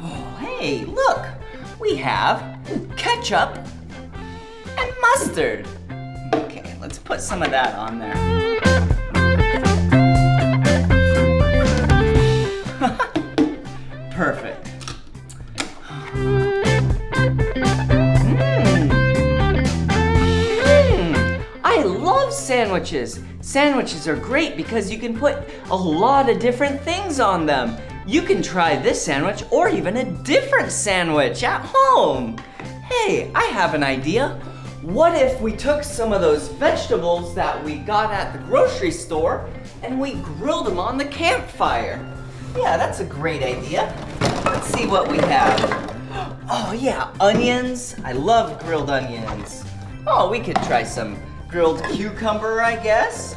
Oh, hey, look. We have ketchup and mustard. Okay, let's put some of that on there. Perfect. Sandwiches. Sandwiches are great because you can put a lot of different things on them. You can try this sandwich or even a different sandwich at home. Hey, I have an idea. What if we took some of those vegetables that we got at the grocery store and we grilled them on the campfire? Yeah, that's a great idea. Let's see what we have. Oh yeah, onions. I love grilled onions. Oh, we could try some grilled cucumber, I guess.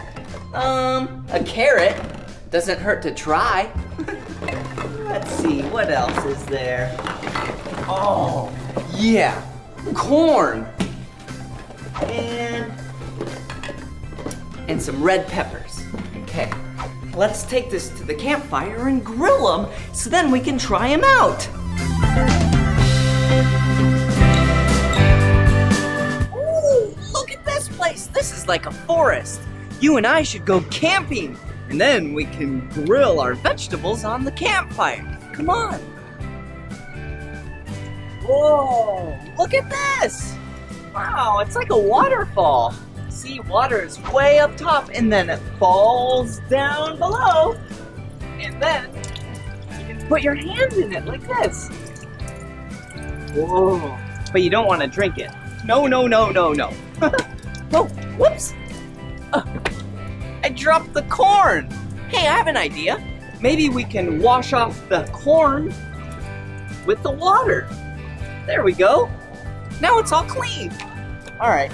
Um, a carrot. Doesn't hurt to try. Let's see, what else is there? Oh, yeah, corn. And, and some red peppers. Okay, let's take this to the campfire and grill them so then we can try them out. This is like a forest. You and I should go camping, and then we can grill our vegetables on the campfire. Come on. Whoa, look at this. Wow, it's like a waterfall. See, water is way up top, and then it falls down below. And then you can put your hand in it like this. Whoa. But you don't want to drink it. No, no, no, no, no. oh, whoops. Uh, I dropped the corn. Hey, I have an idea. Maybe we can wash off the corn with the water. There we go. Now it's all clean. All right.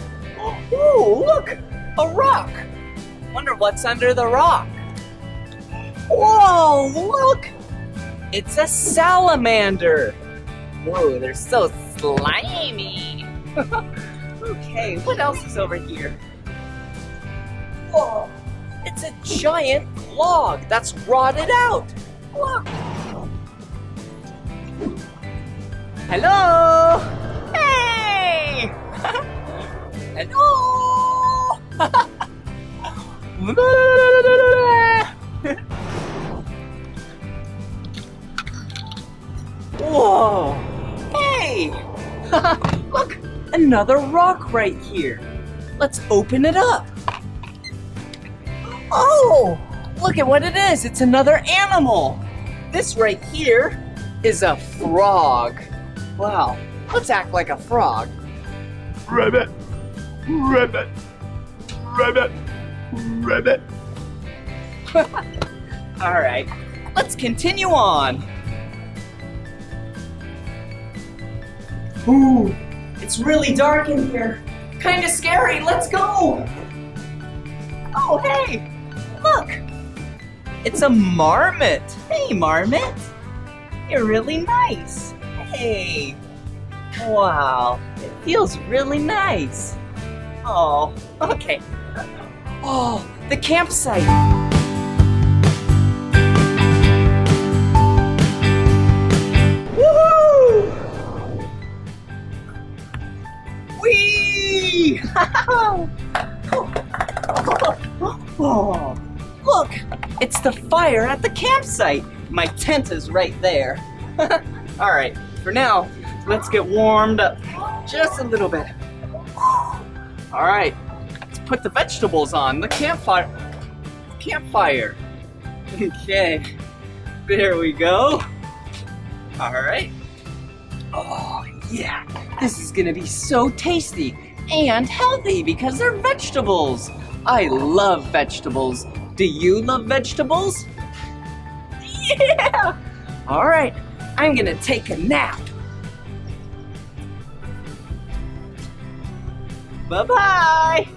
Ooh, look, a rock. Wonder what's under the rock. Whoa, look! It's a salamander. Whoa, they're so slimy. okay, what else is over here? Whoa, it's a giant log that's rotted out. Look. Hello. Hey. Hello. Whoa! Hey! Look, another rock right here. Let's open it up. Oh! Look at what it is. It's another animal. This right here is a frog. Wow. Let's act like a frog. Rabbit. Rabbit. Rabbit. Rabbit. All right. Let's continue on. Ooh, it's really dark in here. Kind of scary. Let's go. Oh, hey, look. It's a marmot. Hey, marmot. You're really nice. Hey. Wow, it feels really nice. Oh, okay. Oh, the campsite. Oh, look, it's the fire at the campsite. My tent is right there. All right, for now, let's get warmed up just a little bit. All right, let's put the vegetables on the campfire. Campfire. Okay, there we go. All right. Oh, yeah. This is gonna be so tasty and healthy because they're vegetables. I love vegetables. Do you love vegetables? Yeah! All right, I'm gonna take a nap. Bye bye!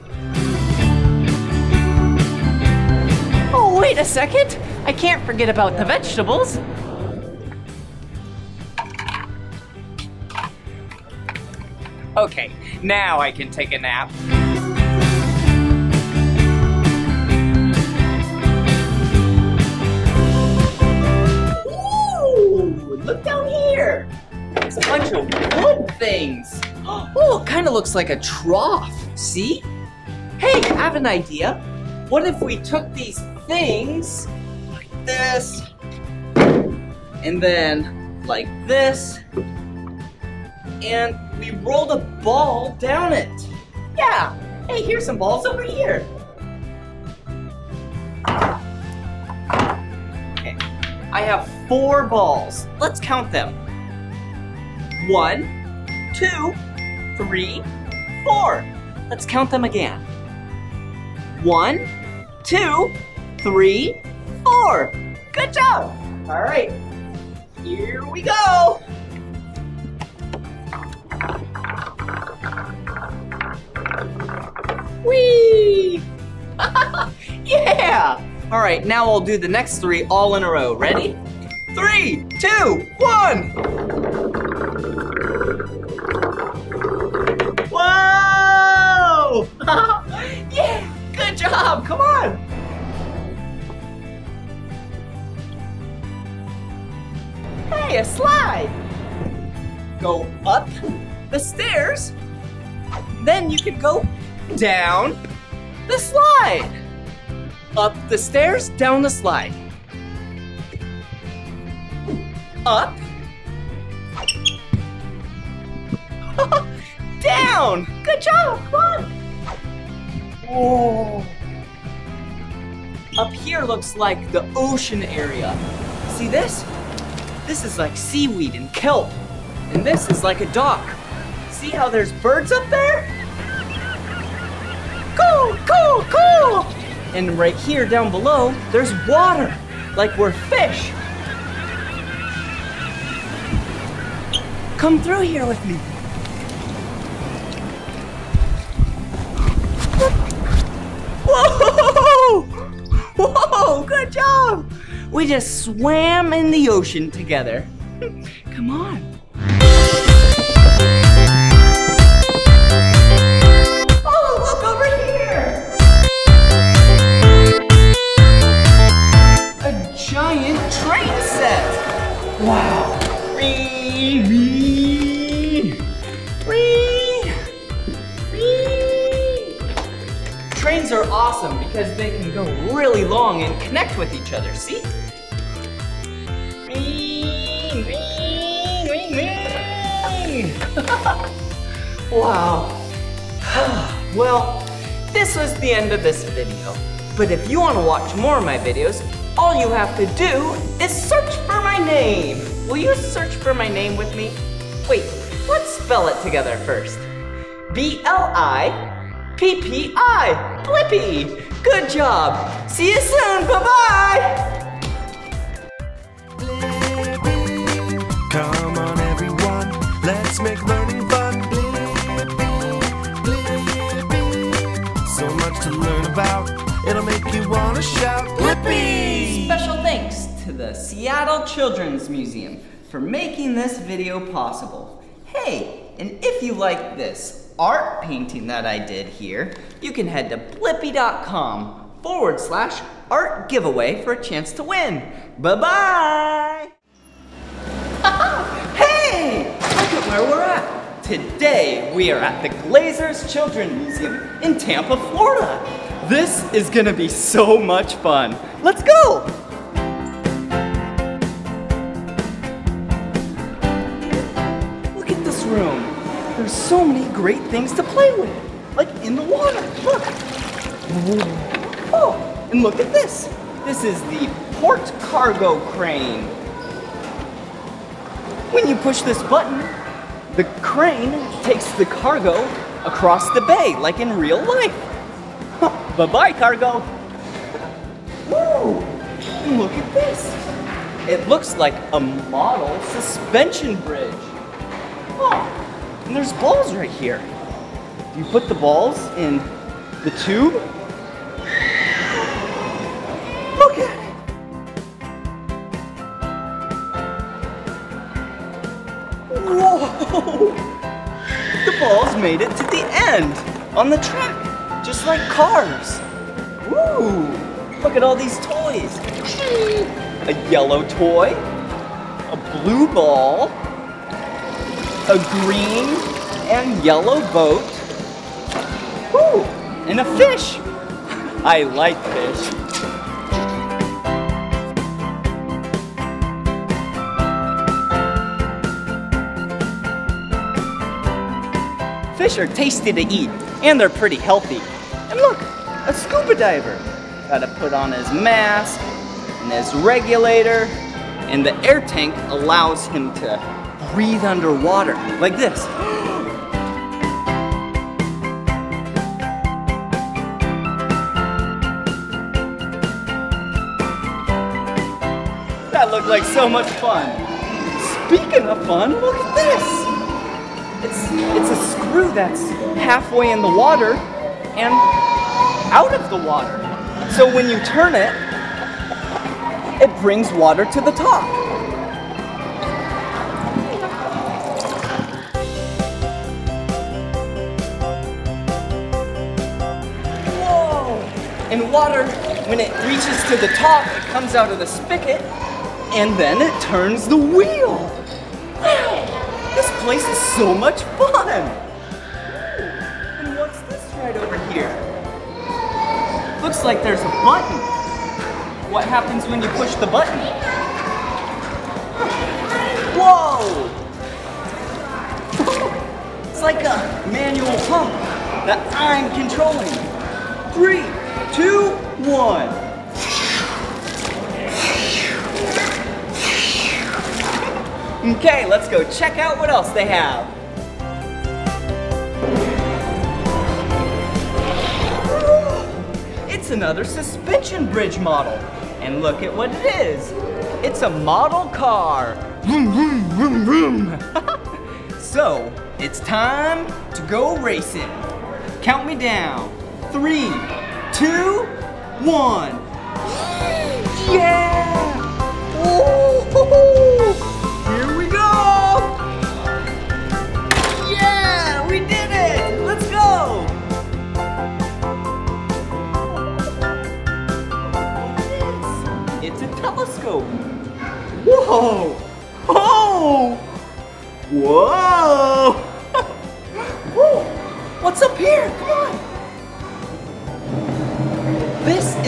Oh, wait a second. I can't forget about the vegetables. Okay, now I can take a nap. Look down here. It's a bunch of wood things. Oh, it kind of looks like a trough. See? Hey, I have an idea. What if we took these things like this, and then like this, and we rolled a ball down it. Yeah. Hey, here's some balls over here. Okay. I have four balls. Let's count them. One, two, three, four. Let's count them again. One, two, three, four. Good job. All right. Here we go. Whee! yeah! All right, now I'll do the next three all in a row. Ready? Three, two, one! Whoa! yeah! Good job! Come on! Hey, a slide! Go up the stairs, then you can go down the slide. Up the stairs, down the slide. Up. down. Good job. Come on. Up here looks like the ocean area. See this? This is like seaweed and kelp. And this is like a dock. See how there's birds up there? Cool, cool, cool! And right here down below, there's water, like we're fish. Come through here with me. Whoa! Whoa, Good job! We just swam in the ocean together. Come on. Wow! Wee, wee, wee, wee. Trains are awesome because they can go really long and connect with each other, see? Wee, wee, wee, wee. wow. well, this was the end of this video. But if you want to watch more of my videos, all you have to do is search name. Will you search for my name with me? Wait, let's spell it together first. B-L-I-P-P-I, Blippi. Good job. See you soon, bye-bye. Come on, everyone, let's make learning fun. So much to learn about, it'll make you wanna shout. Blippi! Special thanks to the Seattle Children's Museum for making this video possible. Hey, and if you like this art painting that I did here, you can head to blippi.com forward slash art giveaway for a chance to win. Bye-bye! hey! Look at where we're at. Today, we are at the Glazers Children's Museum in Tampa, Florida. This is gonna be so much fun. Let's go! Room. There's so many great things to play with. Like in the water, look. Oh, and look at this. This is the port cargo crane. When you push this button, the crane takes the cargo across the bay, like in real life. Bye-bye, cargo. Woo! And look at this. It looks like a model suspension bridge. Oh, and there's balls right here. You put the balls in the tube. Look at it. Whoa! The balls made it to the end on the track, just like cars. Woo! Look at all these toys. A yellow toy, a blue ball, a green and yellow boat, Woo! and a fish. I like fish. Fish are tasty to eat, and they're pretty healthy. And look, a scuba diver. Gotta put on his mask and his regulator, and the air tank allows him to breathe underwater, like this. That looked like so much fun. Speaking of fun, look at this. It's, it's a screw that's halfway in the water and out of the water. So when you turn it, it brings water to the top. Water, when it reaches to the top, it comes out of the spigot, and then it turns the wheel. Wow! This place is so much fun! And what's this right over here? Looks like there's a button. What happens when you push the button? Whoa! It's like a manual pump that I'm controlling. Three, two, one. Okay, let's go check out what else they have. It's another suspension bridge model. And look at what it is. It's a model car. Vroom, vroom, vroom, so, it's time to go racing. Count me down. Three, two, one. Yeah! Ooh, here we go! Yeah, we did it! Let's go! It's a telescope. Whoa! Oh! Whoa! Whoa! What's up here? Come on!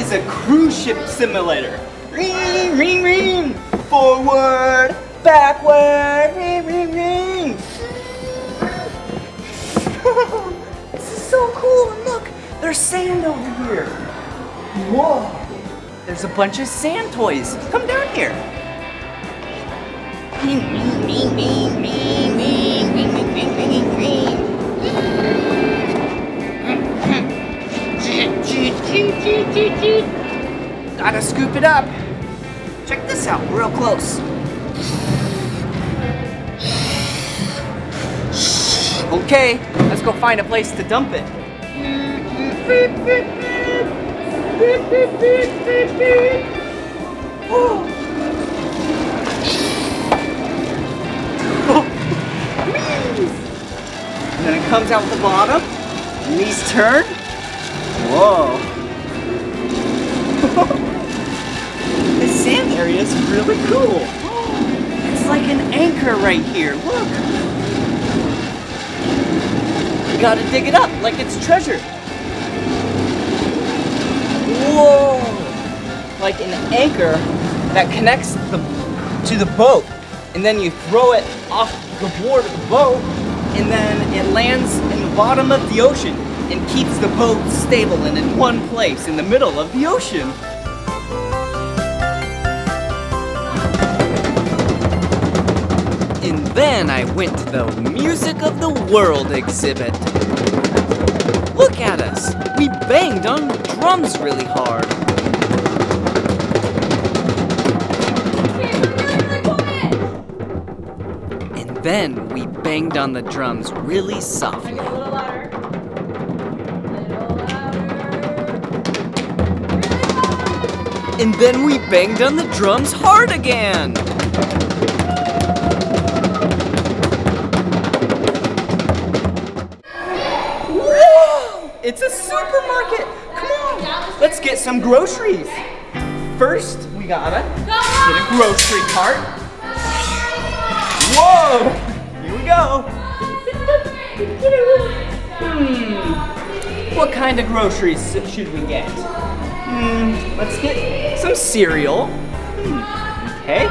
Is a cruise ship simulator. Ring, ring, ring! Forward, backward, ring, ring, ring! this is so cool, and look, there's sand over here. Whoa! There's a bunch of sand toys. Come down here. Gotta scoop it up. Check this out real close. Okay, let's go find a place to dump it. And then it comes out the bottom. These turn. Whoa. the sand area is really cool. It's like an anchor right here. Look. You gotta dig it up like it's treasure. Whoa! Like an anchor that connects the to the boat, and then you throw it off the board of the boat, and then it lands in the bottom of the ocean and keeps the boat stable and in one place in the middle of the ocean. And then I went to the Music of the World exhibit. Look at us! We banged on drums really hard. And then we banged on the drums really softly. And then we banged on the drums hard again. Whoa! It's a supermarket. Come on, let's get some groceries. First, we gotta get a grocery cart. Whoa! Here we go. Hmm. What kind of groceries should we get? Hmm. Let's get some cereal. Okay.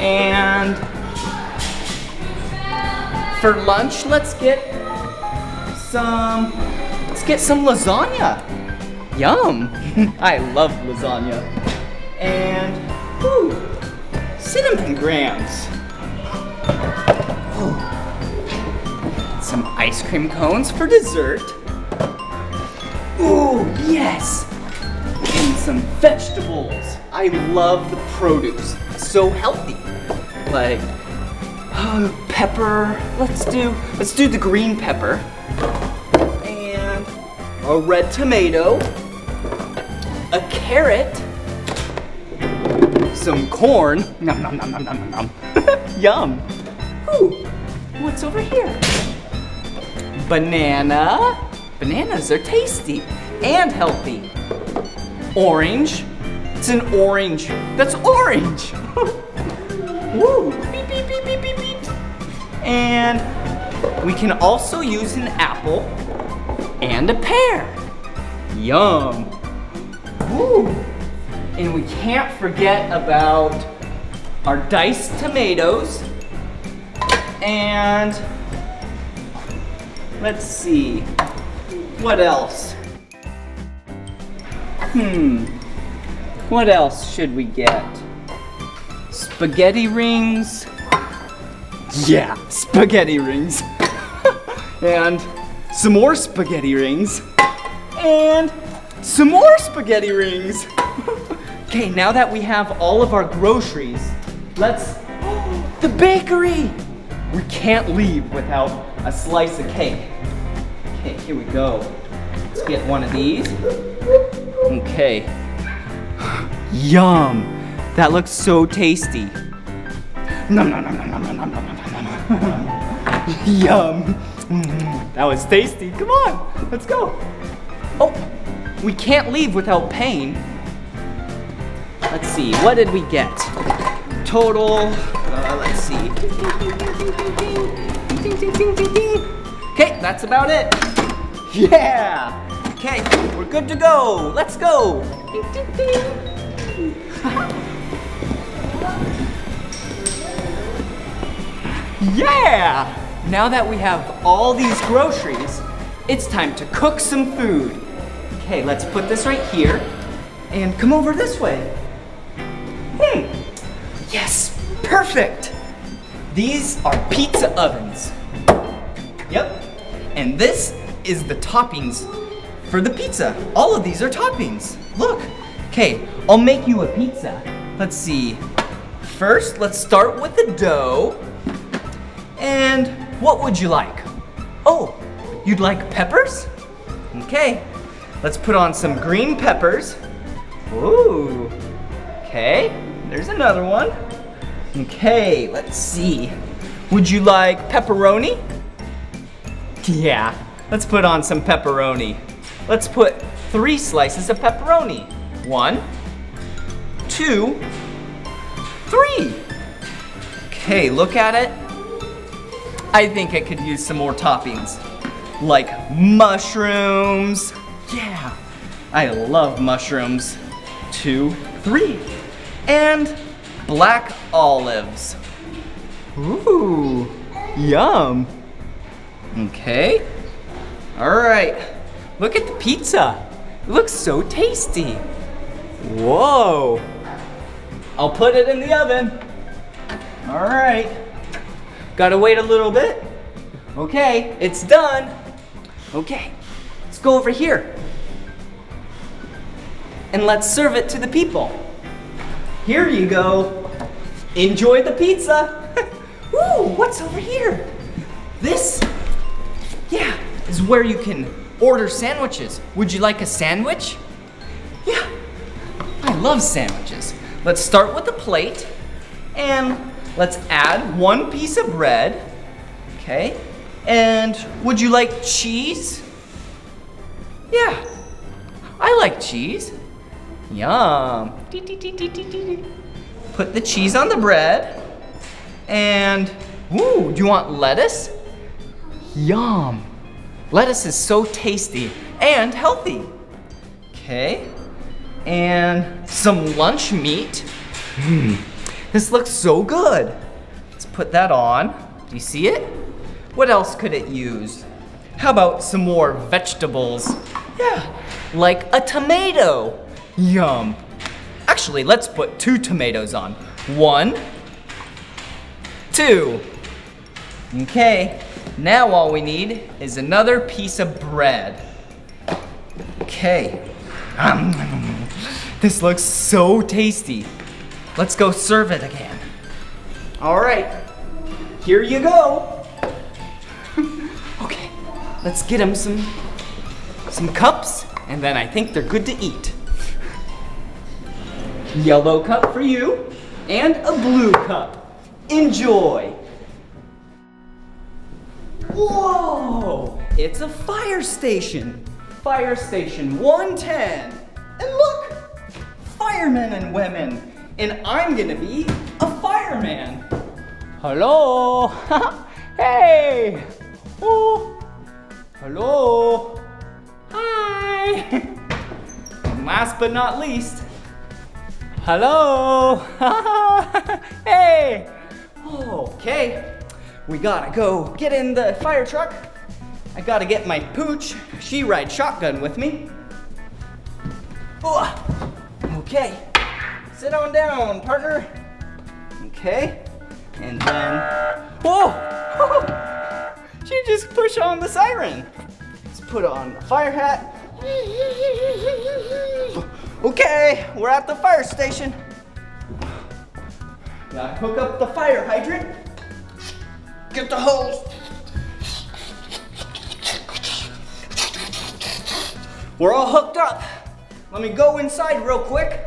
And for lunch, let's get some. Let's get some lasagna. Yum! I love lasagna. And cinnamon grams. Ooh. Some ice cream cones for dessert. Ooh, yes! Some vegetables. I love the produce. So healthy. Like uh, pepper. Let's do let's do the green pepper. And a red tomato. A carrot. Some corn. Nom nom nom nom nom nom. Yum. Ooh, what's over here? Banana. Bananas are tasty and healthy. Orange. It's an orange. That's orange. Woo. Beep, beep, beep, beep, beep, beep. And we can also use an apple and a pear. Yum. Woo. And we can't forget about our diced tomatoes and let's see, what else? Hmm, what else should we get? Spaghetti rings? Yeah, spaghetti rings. and some more spaghetti rings. And some more spaghetti rings. okay, now that we have all of our groceries, let's, the bakery! We can't leave without a slice of cake. Okay, here we go. Let's get one of these. Okay. Yum. That looks so tasty. Nom, nom, nom, nom, nom, nom, nom, nom, nom. Yum. That was tasty. Come on, let's go. Oh, we can't leave without paying. Let's see, what did we get? Total, uh, let's see. Okay, that's about it. Yeah. Okay, we're good to go. Let's go. Yeah! Now that we have all these groceries, it's time to cook some food. Okay, let's put this right here and come over this way. Hmm. Yes, perfect. These are pizza ovens. Yep. And this is the toppings for the pizza. All of these are toppings. Look. Okay, I'll make you a pizza. Let's see. First, let's start with the dough. And what would you like? Oh, you'd like peppers? Okay, let's put on some green peppers. Ooh, okay, there's another one. Okay, let's see. Would you like pepperoni? Yeah, let's put on some pepperoni. Let's put three slices of pepperoni. One, two, three. Okay, look at it. I think I could use some more toppings. Like mushrooms. Yeah, I love mushrooms. Two, three. And black olives. Ooh, yum. Okay. All right, look at the pizza. It looks so tasty. Whoa. I'll put it in the oven. All right. Gotta wait a little bit. Okay, it's done. Okay, let's go over here. And let's serve it to the people. Here you go. Enjoy the pizza. Woo, what's over here? This, yeah, is where you can order sandwiches. Would you like a sandwich? Yeah, I love sandwiches. Let's start with a plate and let's add one piece of bread. Okay. And would you like cheese? Yeah, I like cheese. Yum. Put the cheese on the bread. And, ooh, do you want lettuce? Yum. Lettuce is so tasty and healthy. Okay. And some lunch meat. Mmm, this looks so good. Let's put that on. Do you see it? What else could it use? How about some more vegetables? Yeah, like a tomato. Yum. Actually, let's put two tomatoes on. One, two. Okay, now all we need is another piece of bread. Okay. Um, this looks so tasty. Let's go serve it again. All right, here you go. okay, let's get him some some cups, and then I think they're good to eat. Yellow cup for you, and a blue cup. Enjoy. Whoa! It's a fire station. Fire station 110. And look, firemen and women. And I'm gonna be a fireman. Hello? hey! Oh! Hello? Hi! And last but not least, hello! hey! Okay, we gotta go get in the fire truck. I gotta get my pooch. She rides shotgun with me. Okay, sit on down, partner. Okay, and then, whoa! she just pushed on the siren. Let's put on the fire hat. Okay, we're at the fire station. Gotta hook up the fire hydrant. Get the hose. We're all hooked up. Let me go inside real quick.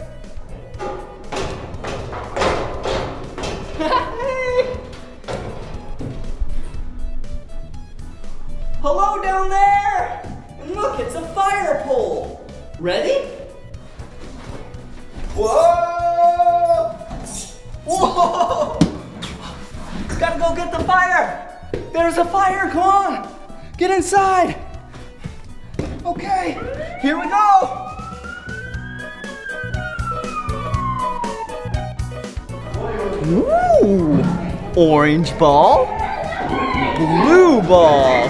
Hello down there! And look, it's a fire pole. Ready? Go get the fire! There's a fire, come on! Get inside! Okay, here we go! Ooh! Orange ball, blue ball.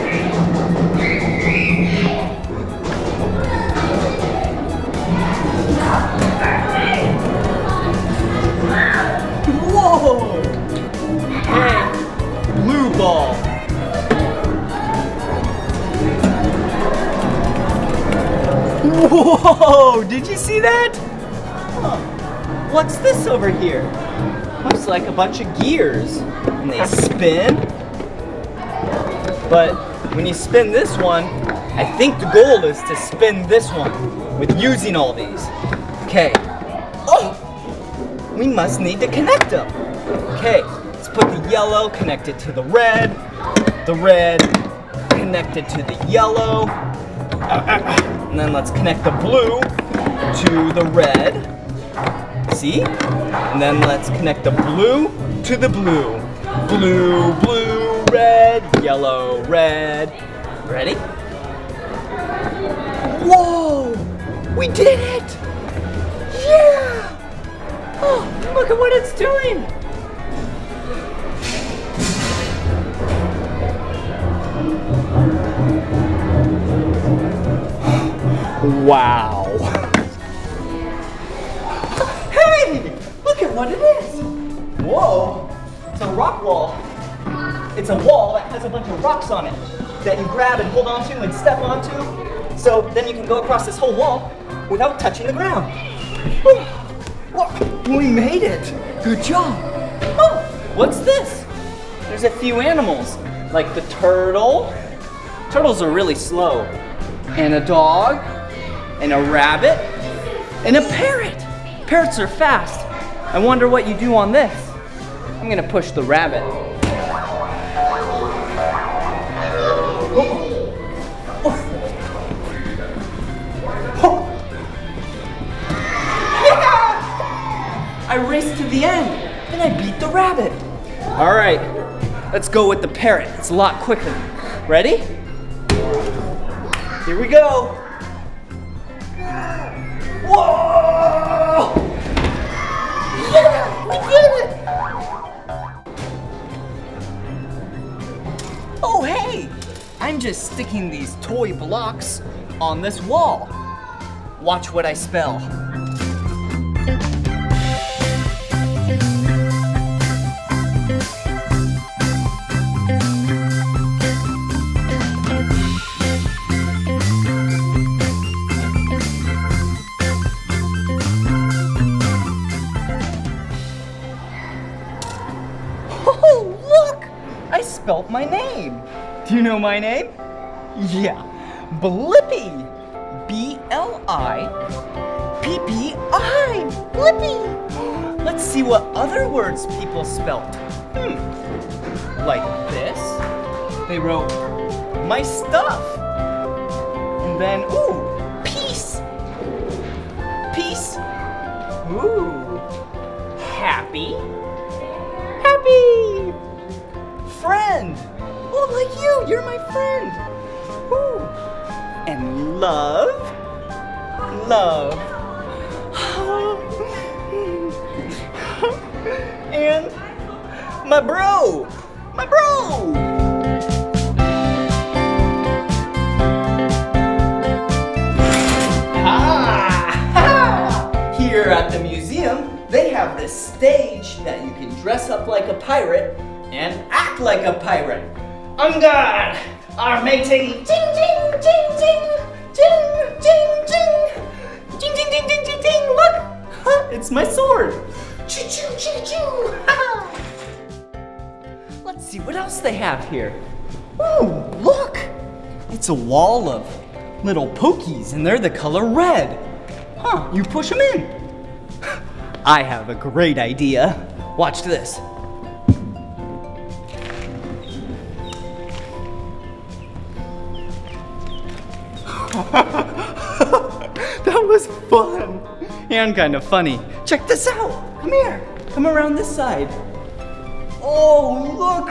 Ball. Whoa! Did you see that? Huh. What's this over here? Looks like a bunch of gears. And they spin. But when you spin this one, I think the goal is to spin this one with using all these. Okay. Oh! We must need to connect them. Okay, put the yellow connected to the red, the red connected to the yellow, and then let's connect the blue to the red. See? And then let's connect the blue to the blue. Blue, blue, red, yellow, red. Ready? Whoa! We did it! Yeah! Oh, look at what it's doing! Wow! Hey! Look at what it is! Whoa! It's a rock wall. It's a wall that has a bunch of rocks on it that you grab and hold onto and step onto. So then you can go across this whole wall without touching the ground. We made it! Good job! Oh, what's this? There's a few animals, like the turtle. Turtles are really slow. And a dog, and a rabbit, and a parrot. Parrots are fast. I wonder what you do on this. I'm gonna push the rabbit. I raced to the end, and I beat the rabbit. All right, let's go with the parrot. It's a lot quicker. Ready? Here we go. Oh, hey! I'm just sticking these toy blocks on this wall. Watch what I spell. Know my name? Yeah, Blippi. B L I P P I. Blippi. Let's see what other words people spelt. Hmm. Like this. They wrote my stuff. And then, ooh, peace. Peace. Ooh. Happy. Happy! Friend! You, you're my friend! Woo! And love? Love. and my bro! My bro! Ah! Here at the museum, they have this stage that you can dress up like a pirate and act like a pirate. On guard! Our matey! Ding, ding, ding, ding! Ding, ding, ding! Ding, ding, ding, ding, ding, ding! Look! Huh, it's my sword! Choo, choo, choo, choo! Let's see what else they have here. Ooh, look! It's a wall of little pokies, and they're the color red. Huh, you push them in. I have a great idea. Watch this. that was fun and kind of funny. Check this out. Come here. Come around this side. Oh, look.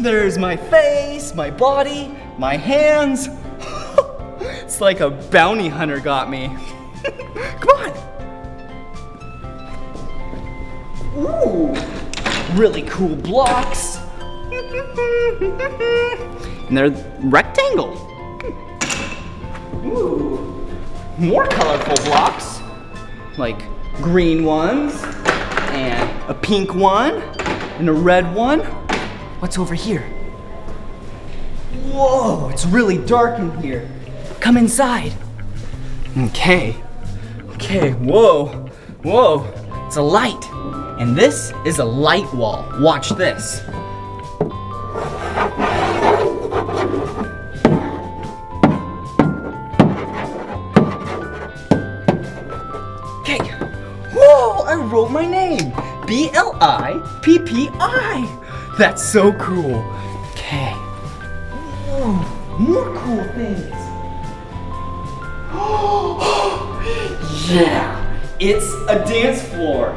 There's my face, my body, my hands. it's like a bounty hunter got me. Come on. Ooh, really cool blocks. and they're rectangle. Ooh, more colorful blocks, like green ones, and a pink one, and a red one. What's over here? Whoa, it's really dark in here. Come inside. Okay, okay, whoa, whoa, it's a light. And this is a light wall. Watch this. Wrote my name. B L I P P I. That's so cool. Okay. More cool things. yeah, it's a dance floor.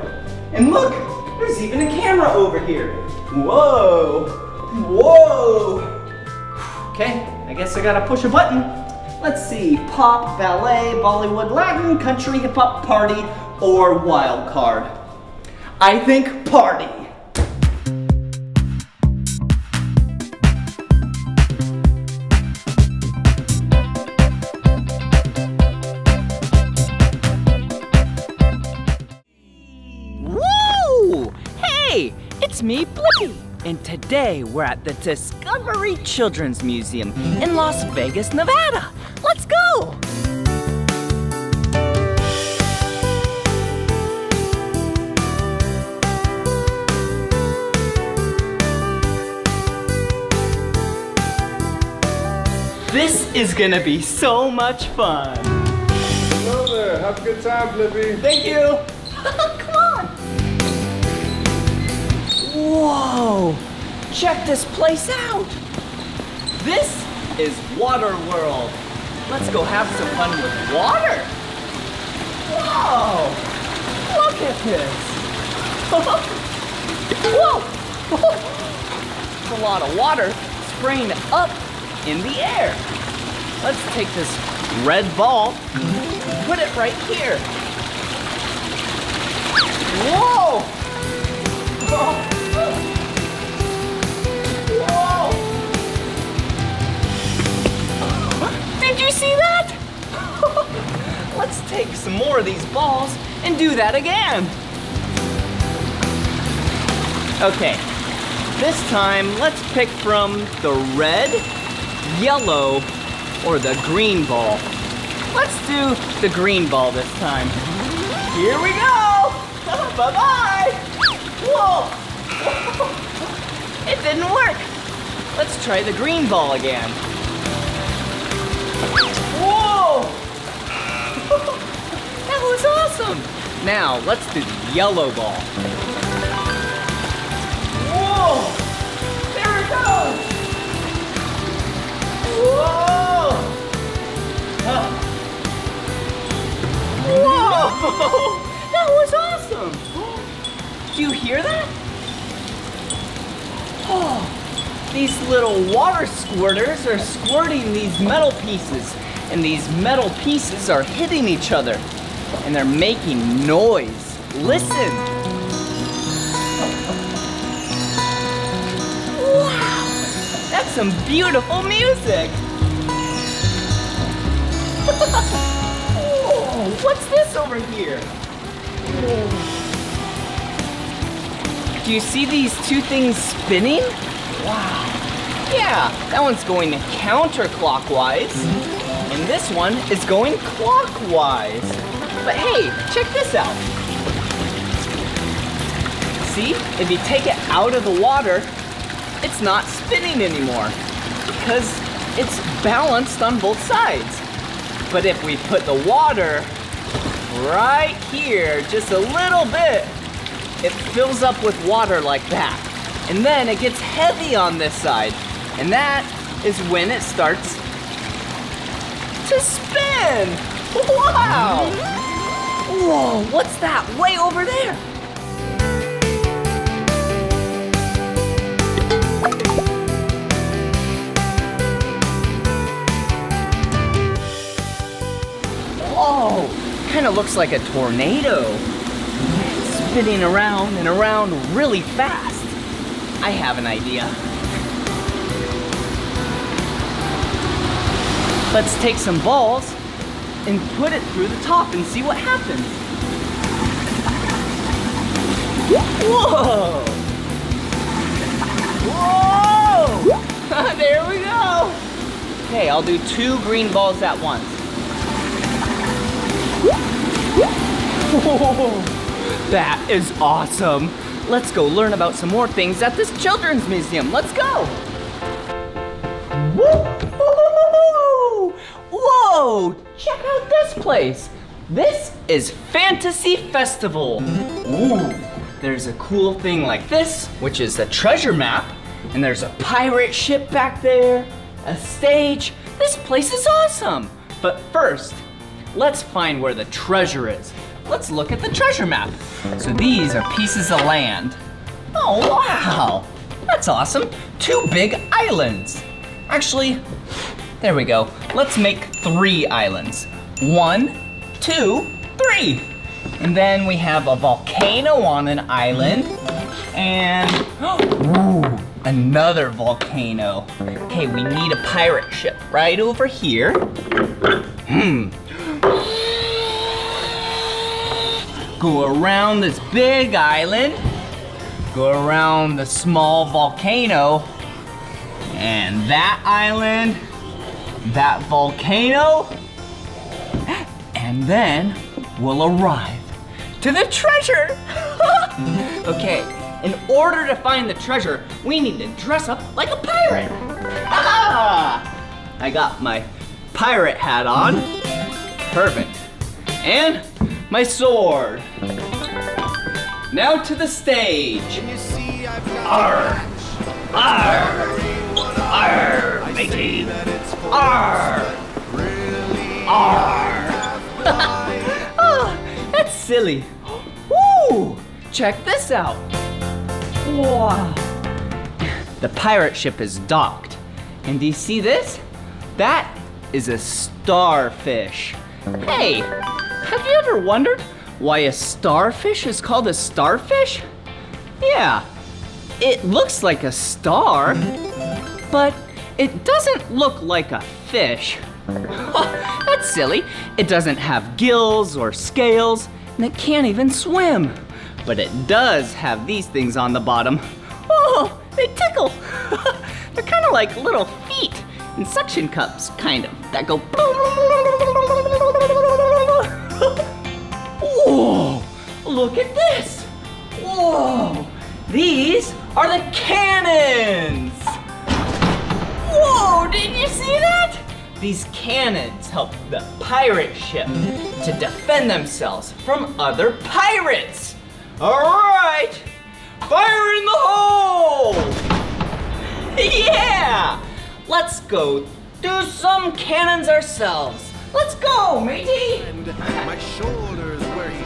And look, there's even a camera over here. Whoa, whoa. Okay, I guess I gotta push a button. Let's see, pop, ballet, Bollywood, Latin, country, hip hop, party, or wild card. I think party. Woo! Hey, it's me, Blippi. And today we're at the Discovery Children's Museum in Las Vegas, Nevada. Let's go! This is gonna be so much fun. Hello there. Have a good time, Blippi. Thank you. Come on. Whoa! Check this place out. This is Water World. Let's go have some fun with water. Whoa! Look at this. Whoa! It's a lot of water spraying up in the air. Let's take this red ball, put it right here. Whoa! Whoa! Did you see that? Let's take some more of these balls and do that again. Okay, this time let's pick from the red, yellow, or the green ball. Let's do the green ball this time. Here we go! Bye-bye! Whoa! It didn't work. Let's try the green ball again. Whoa! that was awesome! Now, let's do the yellow ball. Whoa! Whoa! That was awesome! Do you hear that? Oh, these little water squirters are squirting these metal pieces, and these metal pieces are hitting each other, and they're making noise. Listen! Some beautiful music! Whoa, what's this over here? Do you see these two things spinning? Wow. Yeah, that one's going counterclockwise, and this one is going clockwise. But hey, check this out. See, if you take it out of the water, it's not spinning anymore because it's balanced on both sides. But if we put the water right here, just a little bit, it fills up with water like that. And then it gets heavy on this side. And that is when it starts to spin. Wow. Whoa, what's that way over there? Whoa, kind of looks like a tornado. Spinning around and around really fast. I have an idea. Let's take some balls and put it through the top and see what happens. Whoa! Whoa! there we go! Okay, I'll do two green balls at once. Whoa! That is awesome! Let's go learn about some more things at this children's museum. Let's go! Woo! Whoa! Check out this place. This is Fantasy Festival. Ooh, there's a cool thing like this, which is a treasure map, and there's a pirate ship back there, a stage. This place is awesome. But first, let's find where the treasure is. Let's look at the treasure map. So these are pieces of land. Oh, wow. That's awesome. Two big islands. Actually, there we go. Let's make three islands. One, two, three. And then we have a volcano on an island. And, ooh, another volcano. Okay, we need a pirate ship right over here. Hmm. Go around this big island. Go around the small volcano. And that island, that volcano, and then we'll arrive to the treasure. okay, in order to find the treasure, we need to dress up like a pirate. I got my pirate hat on. Perfect. And my sword. Now to the stage. Arr! Arr! Arr, matey! Arr! Arr! oh, that's silly. Woo! Check this out. Wow. The pirate ship is docked. And do you see this? That is a starfish. Hey, have you ever wondered why a starfish is called a starfish? Yeah, it looks like a star, but it doesn't look like a fish. That's silly. It doesn't have gills or scales, and it can't even swim. But it does have these things on the bottom. Oh, they tickle. They're kind of like little feet and suction cups, kind of, that go. Look at this. Whoa, these are the cannons. Whoa, did you see that? These cannons help the pirate ship to defend themselves from other pirates. All right, fire in the hole. yeah, let's go do some cannons ourselves. Let's go, matey. And my shoulders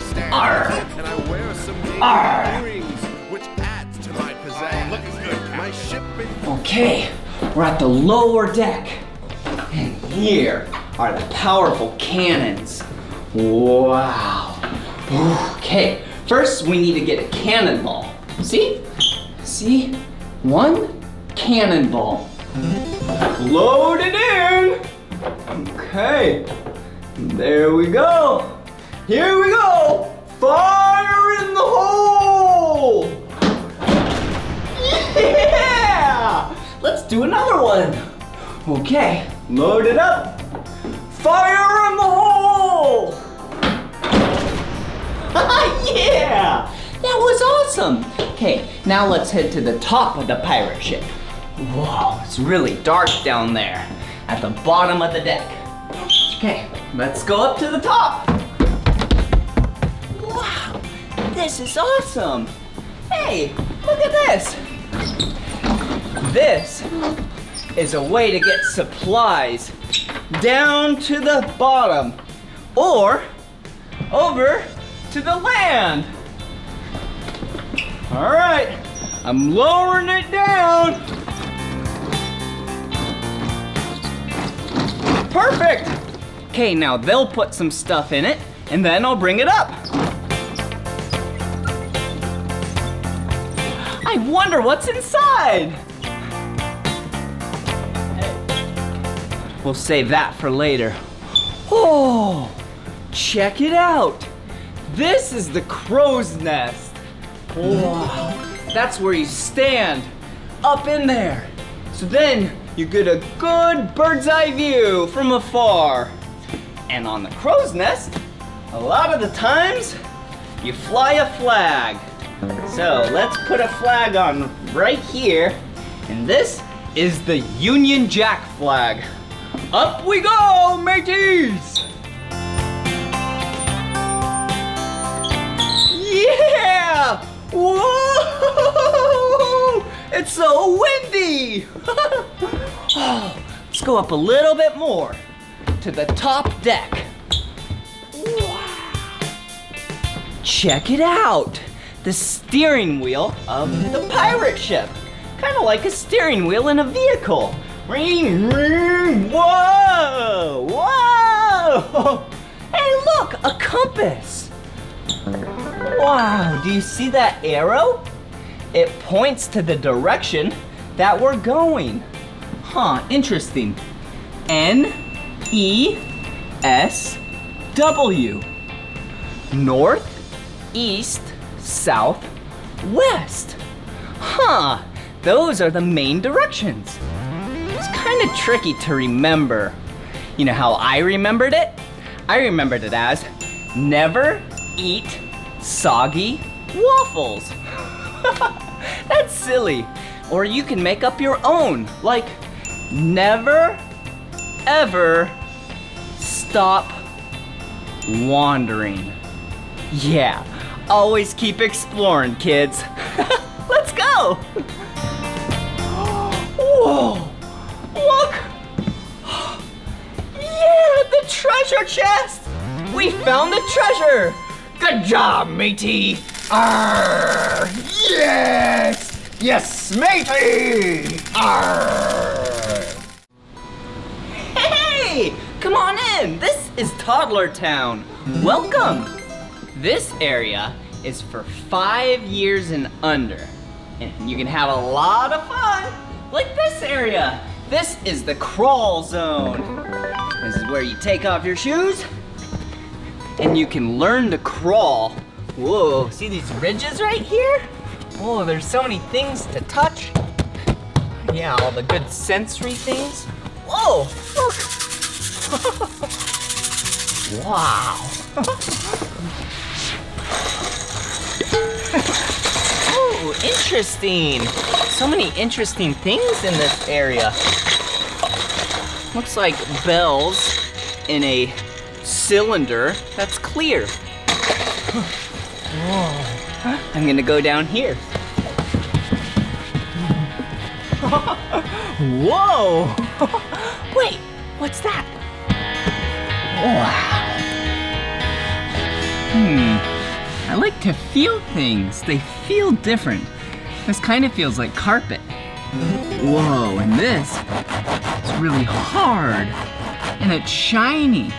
stands. Arr. And I wear some earrings, which adds to my pizzazz. looking good, My ship is Okay, we're at the lower deck. And here are the powerful cannons. Wow. Okay, first we need to get a cannonball. See? See? One cannonball. Load it in. Okay. There we go. Here we go. Fire in the hole. Yeah! Let's do another one. Okay, load it up. Fire in the hole! yeah! That was awesome. Okay, now let's head to the top of the pirate ship. Whoa, it's really dark down there at the bottom of the deck. Okay, let's go up to the top. Wow, this is awesome. Hey, look at this. This is a way to get supplies down to the bottom or over to the land. All right, I'm lowering it down. Perfect. Okay, now they'll put some stuff in it and then I'll bring it up. I wonder what's inside. We'll save that for later. Oh, check it out. This is the crow's nest. Wow, that's where you stand, up in there. So then you get a good bird's eye view from afar. And on the crow's nest, a lot of the times, you fly a flag. So let's put a flag on right here. And this is the Union Jack flag. Up we go, mateys! Yeah! Whoa! It's so windy! oh, let's go up a little bit more to the top deck. Check it out! The steering wheel of the pirate ship. Kind of like a steering wheel in a vehicle. Whoa, whoa! Hey, look, a compass. Wow, do you see that arrow? It points to the direction that we're going. Huh, interesting. N E S W. North, east, south, west. Huh, those are the main directions. It's kind of tricky to remember. You know how I remembered it? I remembered it as never eat soggy waffles. That's silly. Or you can make up your own, like never ever stop wandering. Yeah, always keep exploring, kids. Let's go. Whoa, look. Yeah, the treasure chest. We found the treasure. Good job, matey. Arr! Yes! Yes, matey! Arr! Hey, come on in. This is Toddler Town. Welcome. This area is for five years and under. And you can have a lot of fun, like this area. This is the crawl zone. This is where you take off your shoes and you can learn to crawl. Whoa, see these ridges right here? Oh, there's so many things to touch. Yeah, all the good sensory things. Whoa, look. wow. oh, interesting. So many interesting things in this area. Looks like bells in a cylinder that's clear. Whoa. I'm gonna go down here. Whoa! Wait, what's that? Wow. Hmm. Like to feel things. They feel different. This kind of feels like carpet. Whoa, and this is really hard. And it's shiny.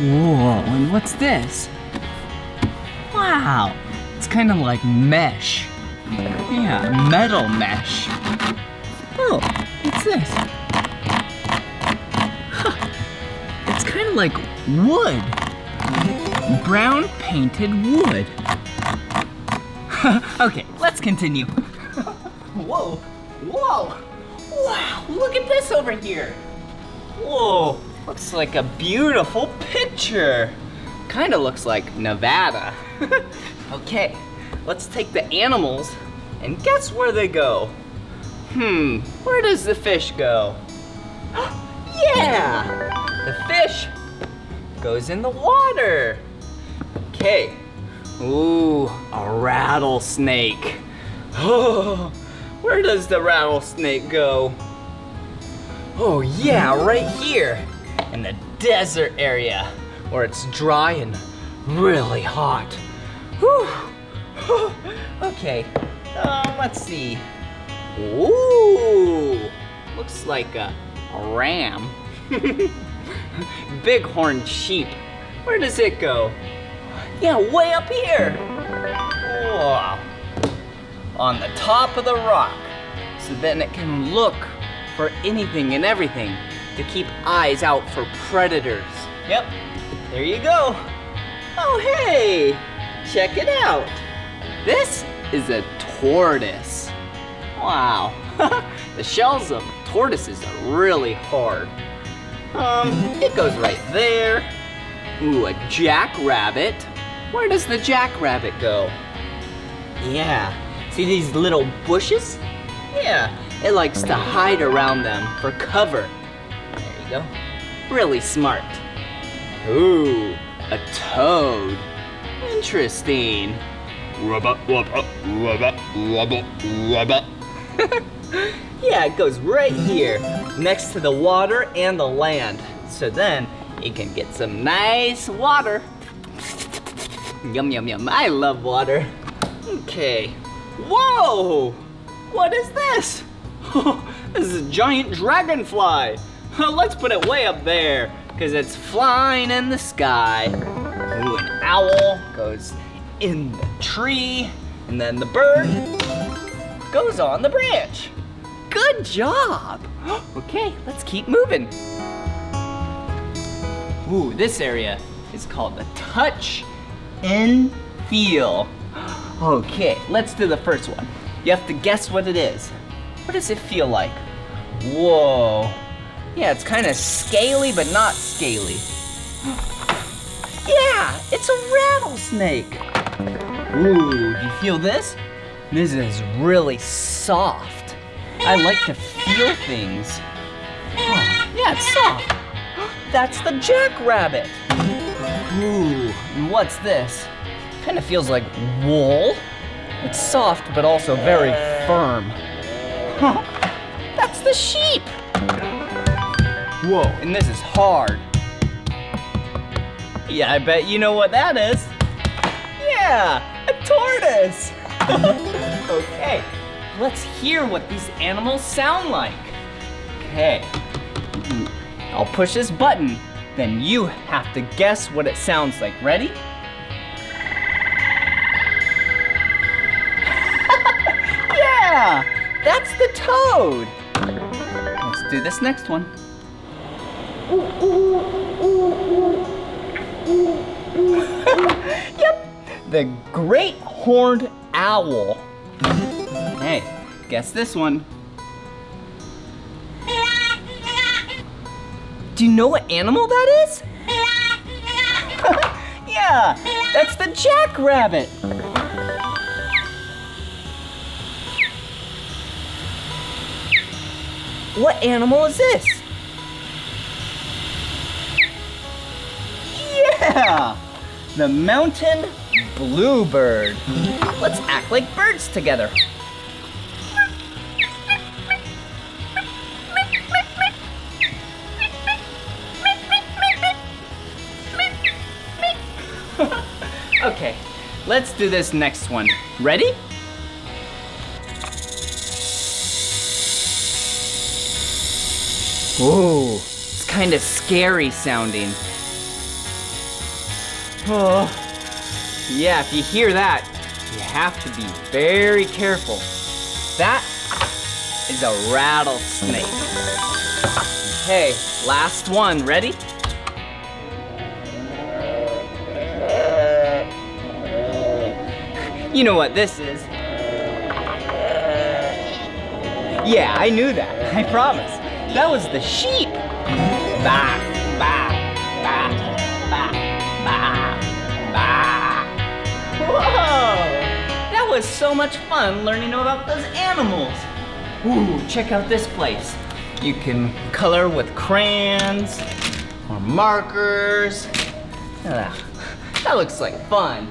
Whoa, and what's this? Wow, it's kind of like mesh. Yeah, metal mesh. Oh, what's this? Huh, it's kind of like wood. Brown painted wood. okay, let's continue. whoa, whoa, wow, look at this over here. Whoa, looks like a beautiful picture. Kind of looks like Nevada. okay, let's take the animals and guess where they go. Hmm, where does the fish go? yeah, the fish goes in the water. Okay, ooh, a rattlesnake. Oh, where does the rattlesnake go? Oh yeah, right here. in the desert area where it's dry and really hot. Whew. okay, um, let's see. Ooh, looks like a, a ram. Bighorn sheep. Where does it go? Yeah, way up here. Wow. On the top of the rock. So then it can look for anything and everything to keep eyes out for predators. Yep, there you go. Oh, hey, check it out. This is a tortoise. Wow, the shells of tortoises are really hard. Um, it goes right there. Ooh, a jackrabbit. Where does the jackrabbit go? Yeah, see these little bushes? Yeah, it likes to hide around them for cover. There you go. Really smart. Ooh, a toad. Interesting. Rubba, rubba, rubba, rubba, rubba. yeah, it goes right here, next to the water and the land. So then it can get some nice water. Yum, yum, yum. I love water. Okay. Whoa! What is this? this is a giant dragonfly. Let's put it way up there, because it's flying in the sky. Ooh, an owl goes in the tree, and then the bird goes on the branch. Good job. Okay, let's keep moving. Ooh, this area is called the touch and feel. Okay, let's do the first one. You have to guess what it is. What does it feel like? Whoa. Yeah, it's kind of scaly, but not scaly. Yeah, it's a rattlesnake. Ooh, do you feel this? This is really soft. I like to feel things. Oh, yeah, it's soft. That's the jackrabbit. Ooh, what's this? Kind of feels like wool. It's soft, but also very firm. Huh, that's the sheep. Whoa, and this is hard. Yeah, I bet you know what that is. Yeah, a tortoise. okay, let's hear what these animals sound like. Okay, I'll push this button, then you have to guess what it sounds like. Ready? yeah, that's the toad. Let's do this next one. yep, the great horned owl. Hey, guess this one. Do you know what animal that is? yeah, that's the jackrabbit. What animal is this? Yeah, the mountain bluebird. Let's act like birds together. Let's do this next one. Ready? Ooh, it's kind of scary sounding. Oh, yeah, if you hear that, you have to be very careful. That is a rattlesnake. Okay, last one, ready? You know what this is. Yeah, I knew that, I promise. That was the sheep. Bah, bah, bah, bah, bah, bah. Whoa! That was so much fun learning about those animals. Ooh, check out this place. You can color with crayons or markers. Ugh, that looks like fun.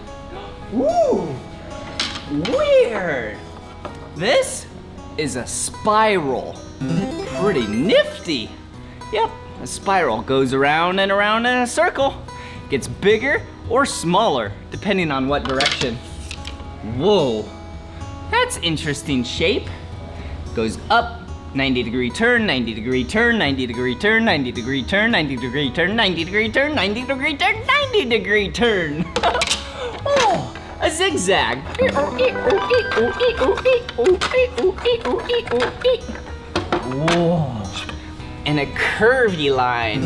Ooh, weird. This is a spiral. Pretty nifty. Yep, a spiral goes around and around in a circle. Gets bigger or smaller, depending on what direction. Whoa, that's interesting shape. Goes up, 90 degree turn, 90 degree turn, 90 degree turn, 90 degree turn, 90 degree turn, 90 degree turn, 90 degree turn, 90 degree turn. a zigzag. Whoa. And a curvy line.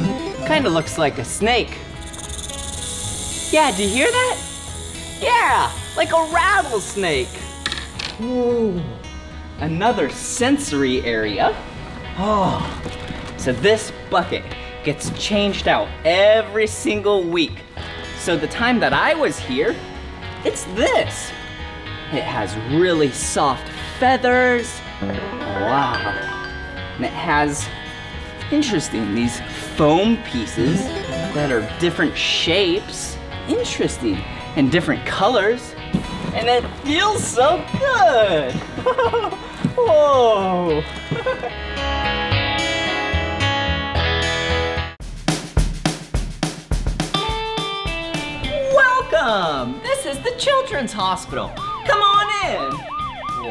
Kind of looks like a snake. Yeah, do you hear that? Yeah, like a rattlesnake. Ooh. Another sensory area. Oh, so this bucket gets changed out every single week. So the time that I was here, it's this. It has really soft feathers. Wow. And it has, interesting, these foam pieces that are different shapes. Interesting. And different colors. And it feels so good. Whoa. Welcome! This is the Children's Hospital. Come on in.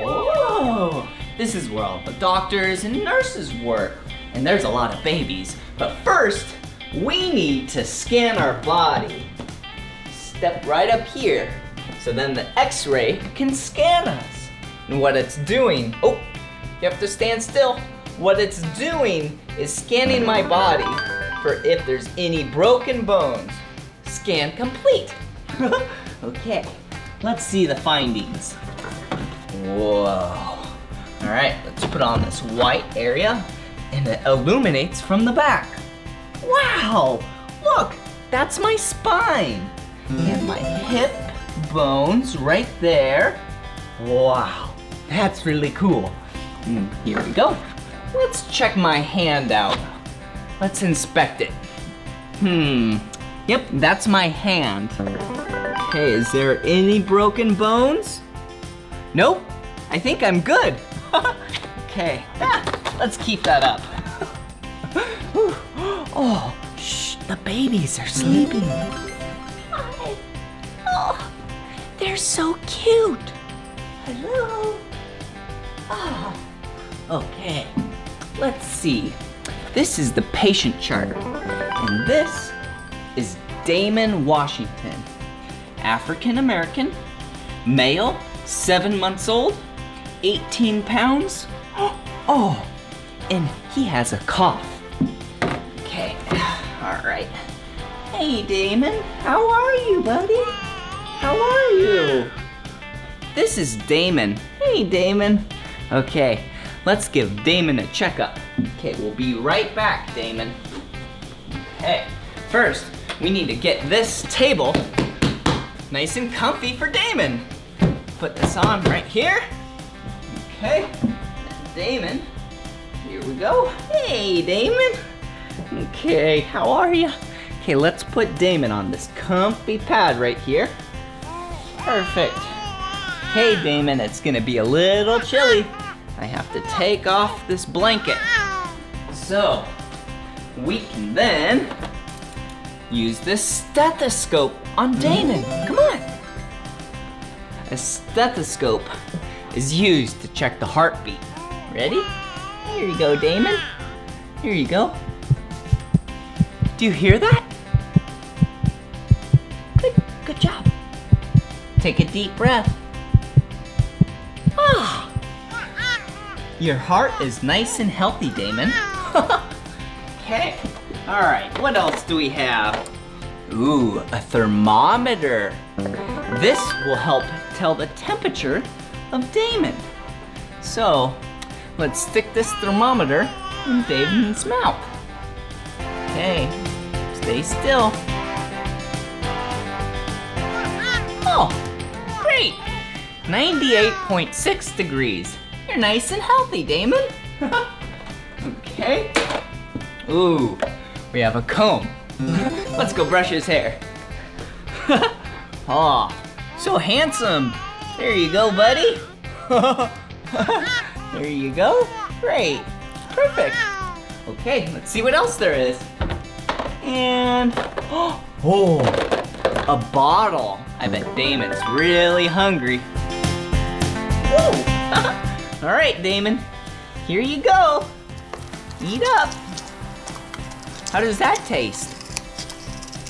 Whoa! This is where all the doctors and nurses work. And there's a lot of babies. But first, we need to scan our body. Step right up here. So then the x-ray can scan us. And what it's doing, oh, you have to stand still. What it's doing is scanning my body for if there's any broken bones. Scan complete. okay, let's see the findings. Whoa. All right, let's put on this white area and it illuminates from the back. Wow, look, that's my spine. And my hip bones right there. Wow, that's really cool. Mm, here we go. Let's check my hand out. Let's inspect it. Hmm, yep, that's my hand. Okay, is there any broken bones? Nope, I think I'm good. okay, ah, let's keep that up. oh, shh, the babies are sleeping. Hi. Oh, they're so cute. Hello. Ah, okay. Let's see. This is the patient chart, and this is Damon Washington. African American, male, seven months old, 18 pounds. Oh, and he has a cough. Okay, all right. Hey, Damon, how are you, buddy? How are you? This is Damon. Hey, Damon. Okay, let's give Damon a checkup. Okay, we'll be right back, Damon. Okay, first, we need to get this table nice and comfy for Damon. Put this on right here. Okay, Damon, here we go. Hey, Damon. Okay, how are you? Okay, let's put Damon on this comfy pad right here. Perfect. Hey, Damon, it's gonna be a little chilly. I have to take off this blanket. So, we can then use this stethoscope on Damon. Come on. A stethoscope is used to check the heartbeat. Ready? Here you go, Damon. Here you go. Do you hear that? Good, good job. Take a deep breath. Ah. Your heart is nice and healthy, Damon. okay. All right, what else do we have? Ooh, a thermometer. This will help tell the temperature of Damon. So, let's stick this thermometer in Damon's mouth. Okay, stay still. Oh, great. 98.6 degrees. You're nice and healthy, Damon. okay. Ooh, we have a comb. Let's go brush his hair. oh, so handsome. There you go, buddy. there you go. Great. Perfect. Okay, let's see what else there is. And, oh, a bottle. I bet Damon's really hungry. All right, Damon, here you go. Eat up. How does that taste?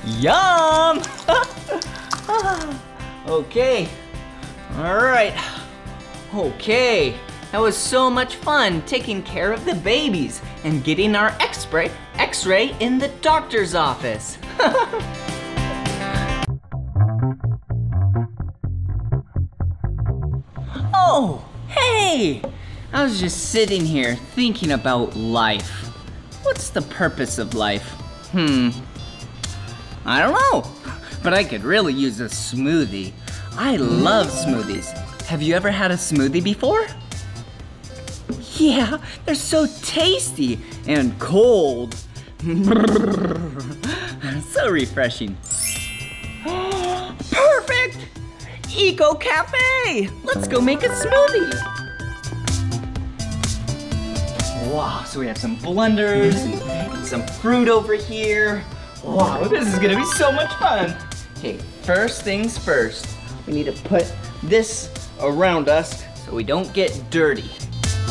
Yum! okay. All right. Okay. That was so much fun taking care of the babies and getting our x-ray x-ray in the doctor's office. oh, hey! I was just sitting here thinking about life. What's the purpose of life? Hmm. I don't know, but I could really use a smoothie. I love smoothies. Have you ever had a smoothie before? Yeah, they're so tasty and cold. so refreshing. Perfect! Eco Cafe! Let's go make a smoothie. Wow, so we have some blenders and some fruit over here. Wow, this is gonna be so much fun. Okay, first things first, we need to put this around us so we don't get dirty.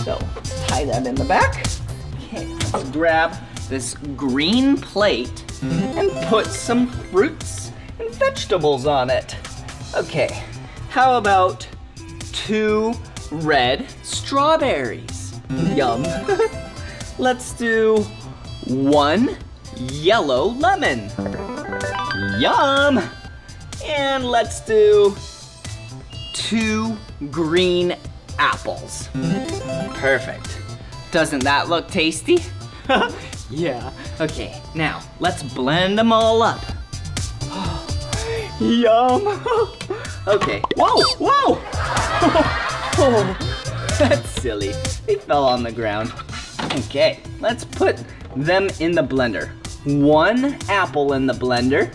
So, tie that in the back. Okay, let's grab this green plate and put some fruits and vegetables on it. Okay, how about two red strawberries? Yum. Let's do one yellow lemon. Yum! And let's do two green apples. Perfect. Doesn't that look tasty? yeah. Okay, now let's blend them all up. Yum! okay, whoa, whoa! oh, that's silly. They fell on the ground. Okay, let's put them in the blender. One apple in the blender.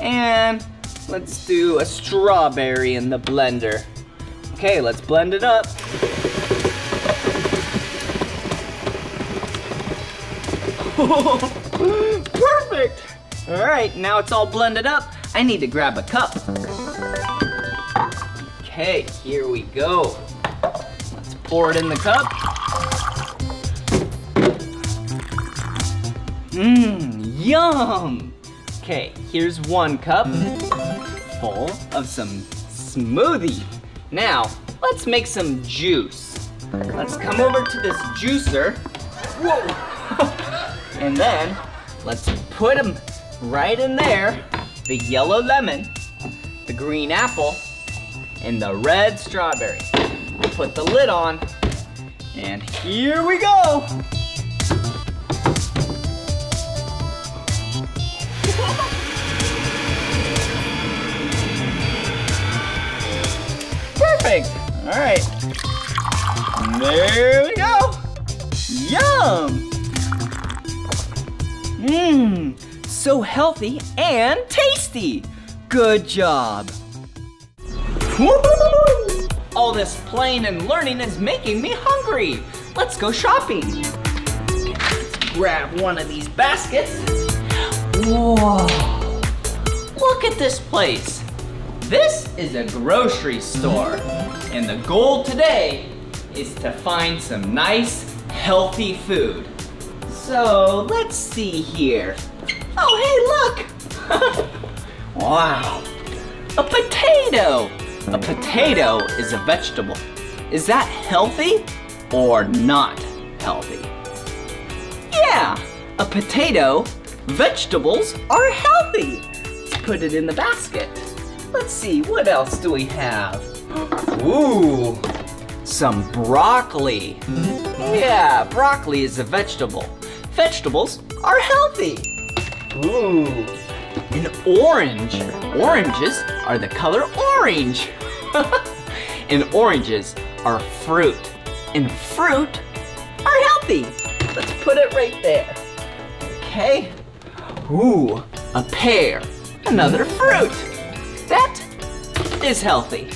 And let's do a strawberry in the blender. Okay, let's blend it up. Perfect! All right, now it's all blended up. I need to grab a cup. Okay, here we go. Pour it in the cup. Mmm, yum! Okay, here's one cup full of some smoothie. Now, let's make some juice. Let's come over to this juicer. Whoa! and then, let's put them right in there. The yellow lemon, the green apple, and the red strawberry. Put the lid on, and here we go. Perfect. All right. There we go. Yum. Mmm, so healthy and tasty. Good job. All this playing and learning is making me hungry. Let's go shopping. Grab one of these baskets. Whoa. Look at this place. This is a grocery store, and the goal today is to find some nice, healthy food. So let's see here. Oh, hey, look! wow, a potato! A potato is a vegetable. Is that healthy or not healthy? Yeah, a potato, vegetables are healthy. Let's put it in the basket. Let's see, what else do we have? Ooh, some broccoli. Yeah, broccoli is a vegetable. Vegetables are healthy. Ooh, an orange. Oranges are the color orange. and oranges are fruit. And fruit are healthy. Let's put it right there. Okay. Ooh, a pear. Another fruit. That is healthy.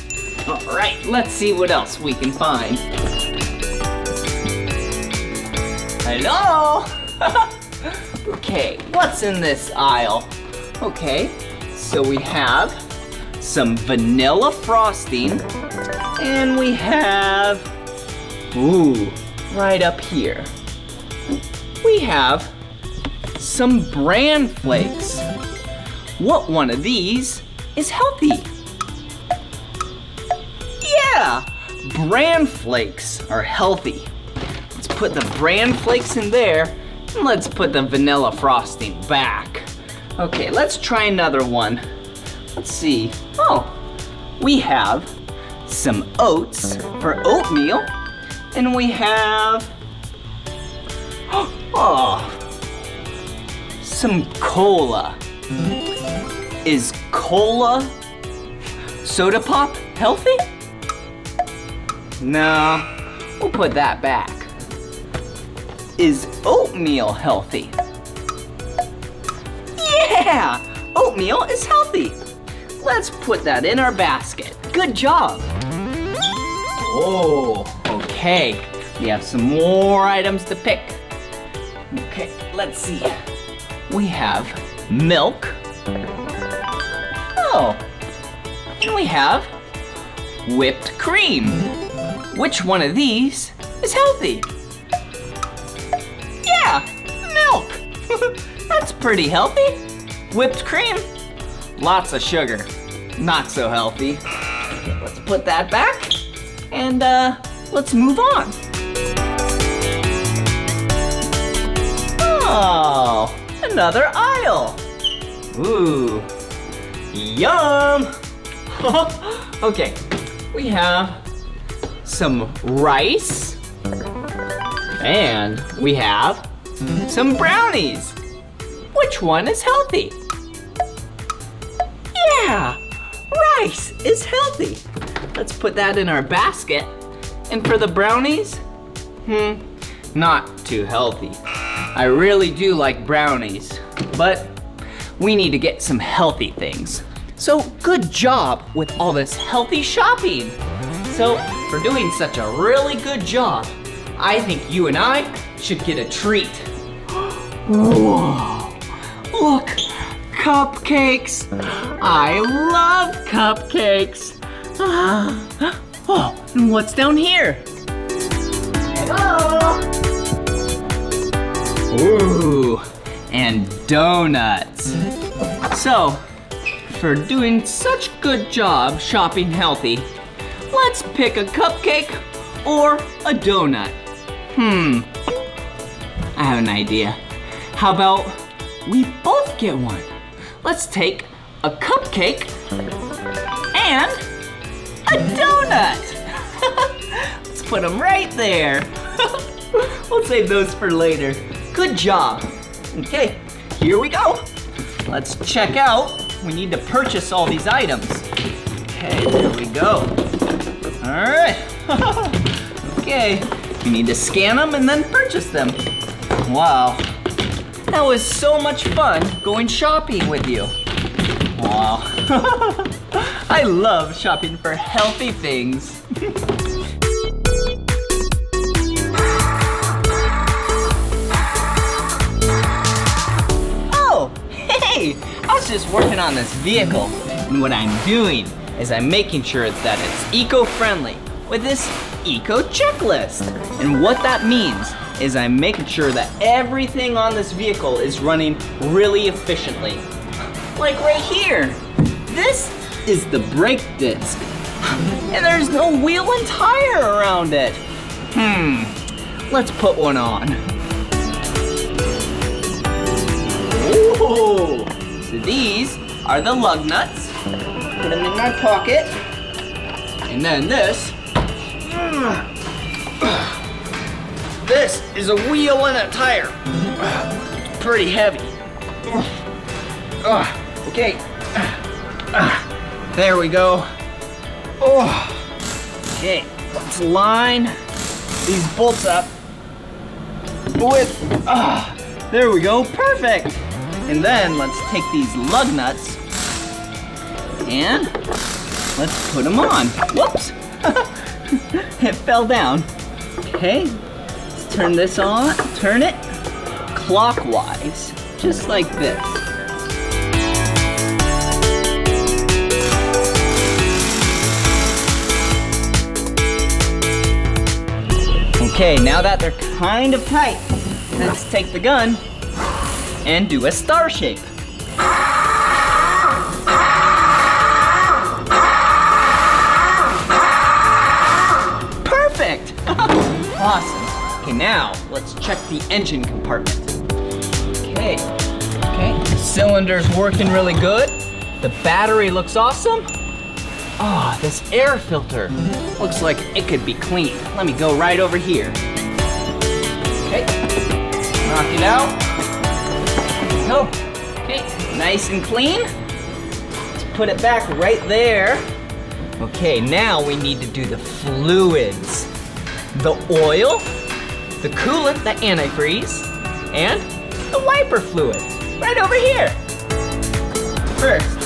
All right, let's see what else we can find. Hello? okay, what's in this aisle? Okay, so we have some vanilla frosting, and we have, ooh, right up here, we have some bran flakes. What one of these is healthy? Yeah, bran flakes are healthy. Let's put the bran flakes in there, and let's put the vanilla frosting back. Okay, let's try another one. Let's see. Oh, we have some oats for oatmeal, and we have, oh, some cola. Is cola soda pop healthy? No, we'll put that back. Is oatmeal healthy? Yeah, oatmeal is healthy. Let's put that in our basket. Good job. Oh, okay. We have some more items to pick. Okay, let's see. We have milk. Oh, and we have whipped cream. Which one of these is healthy? Yeah, milk. That's pretty healthy. Whipped cream, lots of sugar. Not so healthy. Let's put that back and uh, let's move on. Oh, another aisle. Ooh, yum. okay, we have some rice and we have some brownies. Which one is healthy? Yeah, rice is healthy. Let's put that in our basket. And for the brownies, hmm, not too healthy. I really do like brownies, but we need to get some healthy things. So good job with all this healthy shopping. So for doing such a really good job, I think you and I should get a treat. Whoa, look, cupcakes. I love cupcakes. Oh, and what's down here? Hello. Ooh, and donuts. So, for doing such good job shopping healthy, let's pick a cupcake or a donut. Hmm, I have an idea. How about we both get one? Let's take a cupcake and a donut. Let's put them right there. we'll save those for later. Good job. Okay, here we go. Let's check out. We need to purchase all these items. Okay, there we go. All right. okay, we need to scan them and then purchase them. Wow, that was so much fun going shopping with you. Wow. I love shopping for healthy things. oh, hey! I was just working on this vehicle, and what I'm doing is I'm making sure that it's eco-friendly with this eco checklist. And what that means is I'm making sure that everything on this vehicle is running really efficiently. Like right here. This is the brake disc. And there's no wheel and tire around it. Hmm, let's put one on. Ooh, so these are the lug nuts. Put them in my pocket. And then this. This is a wheel and a tire. Pretty heavy. Okay. There we go. Oh. Okay, let's line these bolts up with, ah, there we go, perfect. And then let's take these lug nuts and let's put them on. Whoops, it fell down. Okay, turn this on, turn it, clockwise, just like this. Okay, now that they're kind of tight, let's take the gun and do a star shape. Now let's check the engine compartment. Okay, okay, the cylinder's working really good. The battery looks awesome. Oh, this air filter looks like it could be cleaned. Let me go right over here. Okay, knock it out. Go. Okay, nice and clean. Let's put it back right there. Okay, now we need to do the fluids. The oil, the coolant, the antifreeze, and the wiper fluid. Right over here. First,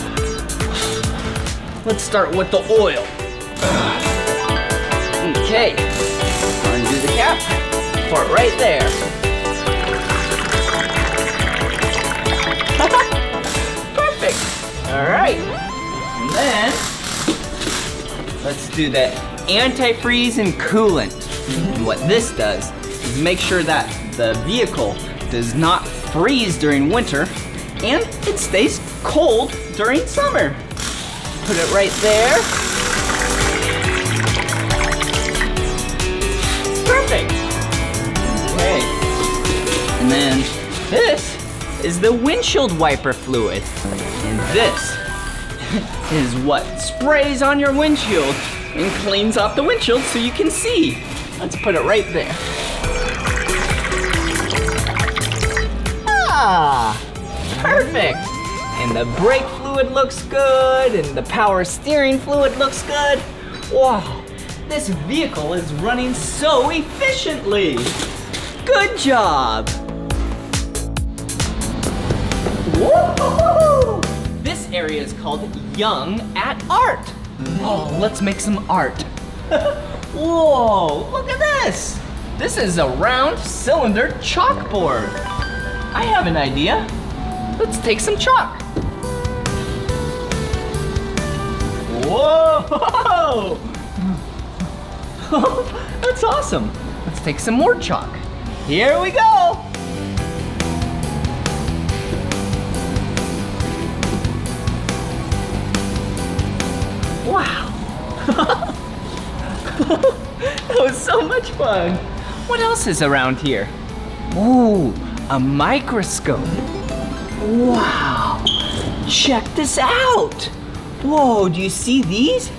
let's start with the oil. Okay, undo the cap, pour it right there. Perfect. All right, and then let's do the antifreeze and coolant. And what this does make sure that the vehicle does not freeze during winter and it stays cold during summer. Put it right there. Perfect. Okay. And then this is the windshield wiper fluid. And this is what sprays on your windshield and cleans off the windshield so you can see. Let's put it right there. Ah, perfect. And the brake fluid looks good, and the power steering fluid looks good. Wow, this vehicle is running so efficiently. Good job. This area is called Young at Art. Oh, let's make some art. Whoa, look at this. This is a round cylinder chalkboard. I have an idea. Let's take some chalk. Whoa! That's awesome. Let's take some more chalk. Here we go. Wow. that was so much fun. What else is around here? Ooh, a microscope. Wow. Check this out. Whoa, do you see these?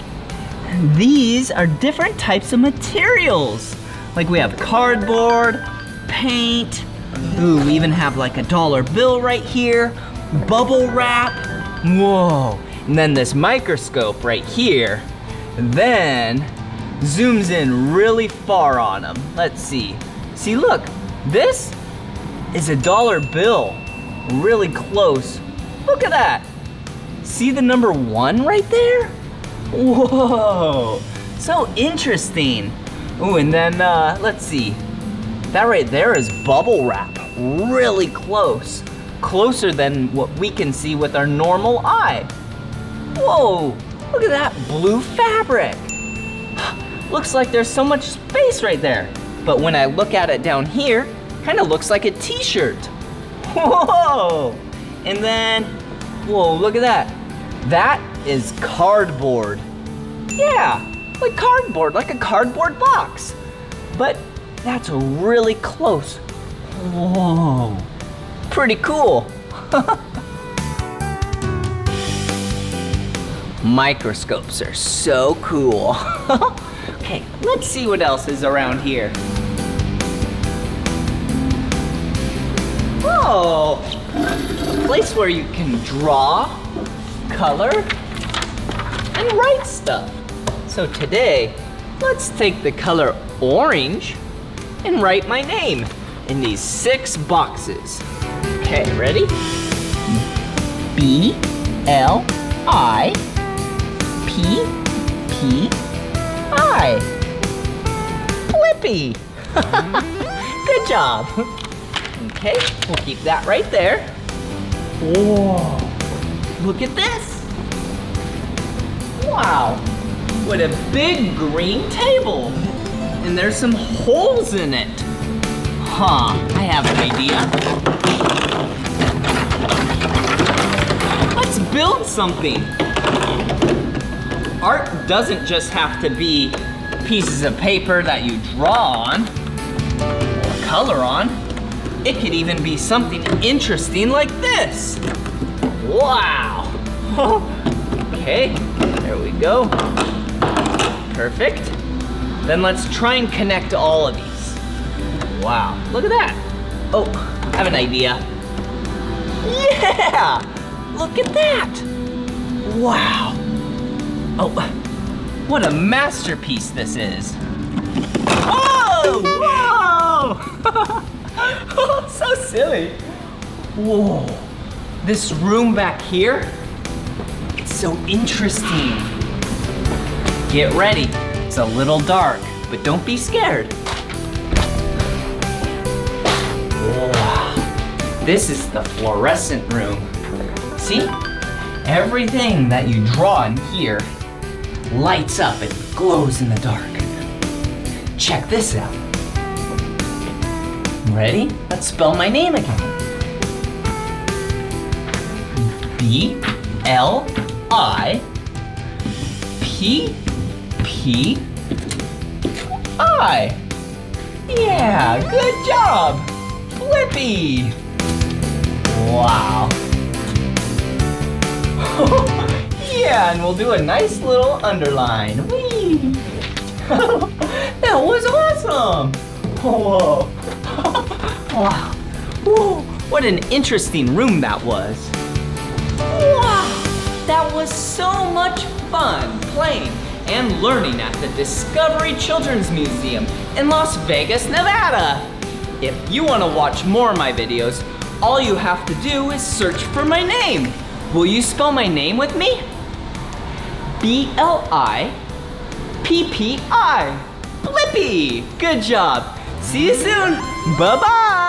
These are different types of materials. Like we have cardboard, paint, ooh, we even have like a dollar bill right here, bubble wrap. Whoa, and then this microscope right here, then zooms in really far on them. Let's see. See, look, this is a dollar bill, really close. Look at that. See the number one right there? Whoa, so interesting. Oh, and then uh, let's see. That right there is bubble wrap, really close. Closer than what we can see with our normal eye. Whoa, look at that blue fabric. Looks like there's so much space right there. But when I look at it down here, kind of looks like a t-shirt. Whoa, and then, whoa, look at that. That is cardboard. Yeah, like cardboard, like a cardboard box. But that's really close. Whoa, pretty cool. Microscopes are so cool. okay, let's see what else is around here. Oh, a place where you can draw, color, and write stuff. So today, let's take the color orange and write my name in these six boxes. Okay, ready? B L I P P I. Blippi. Good job. Okay, we'll keep that right there. Whoa, look at this. Wow, what a big green table. And there's some holes in it. Huh, I have an idea. Let's build something. Art doesn't just have to be pieces of paper that you draw on or color on. It could even be something interesting like this. Wow. okay, there we go. Perfect. Then let's try and connect all of these. Wow, look at that. Oh, I have an idea. Yeah, look at that. Wow. Oh, what a masterpiece this is. Oh, whoa, whoa. oh, so silly. Whoa, this room back here, it's so interesting. Get ready, it's a little dark, but don't be scared. This is the fluorescent room. See? Everything that you draw in here lights up and glows in the dark. Check this out. Ready? Let's spell my name again. B L I P P I. Yeah, good job. Blippi. Wow. yeah, and we'll do a nice little underline. Whee! that was awesome. Whoa. wow. Whoa, what an interesting room that was. Wow, that was so much fun playing and learning at the Discovery Children's Museum in Las Vegas, Nevada. If you want to watch more of my videos, all you have to do is search for my name. Will you spell my name with me? B-L-I P-P-I. Blippi. Good job. See you soon. Bye-bye!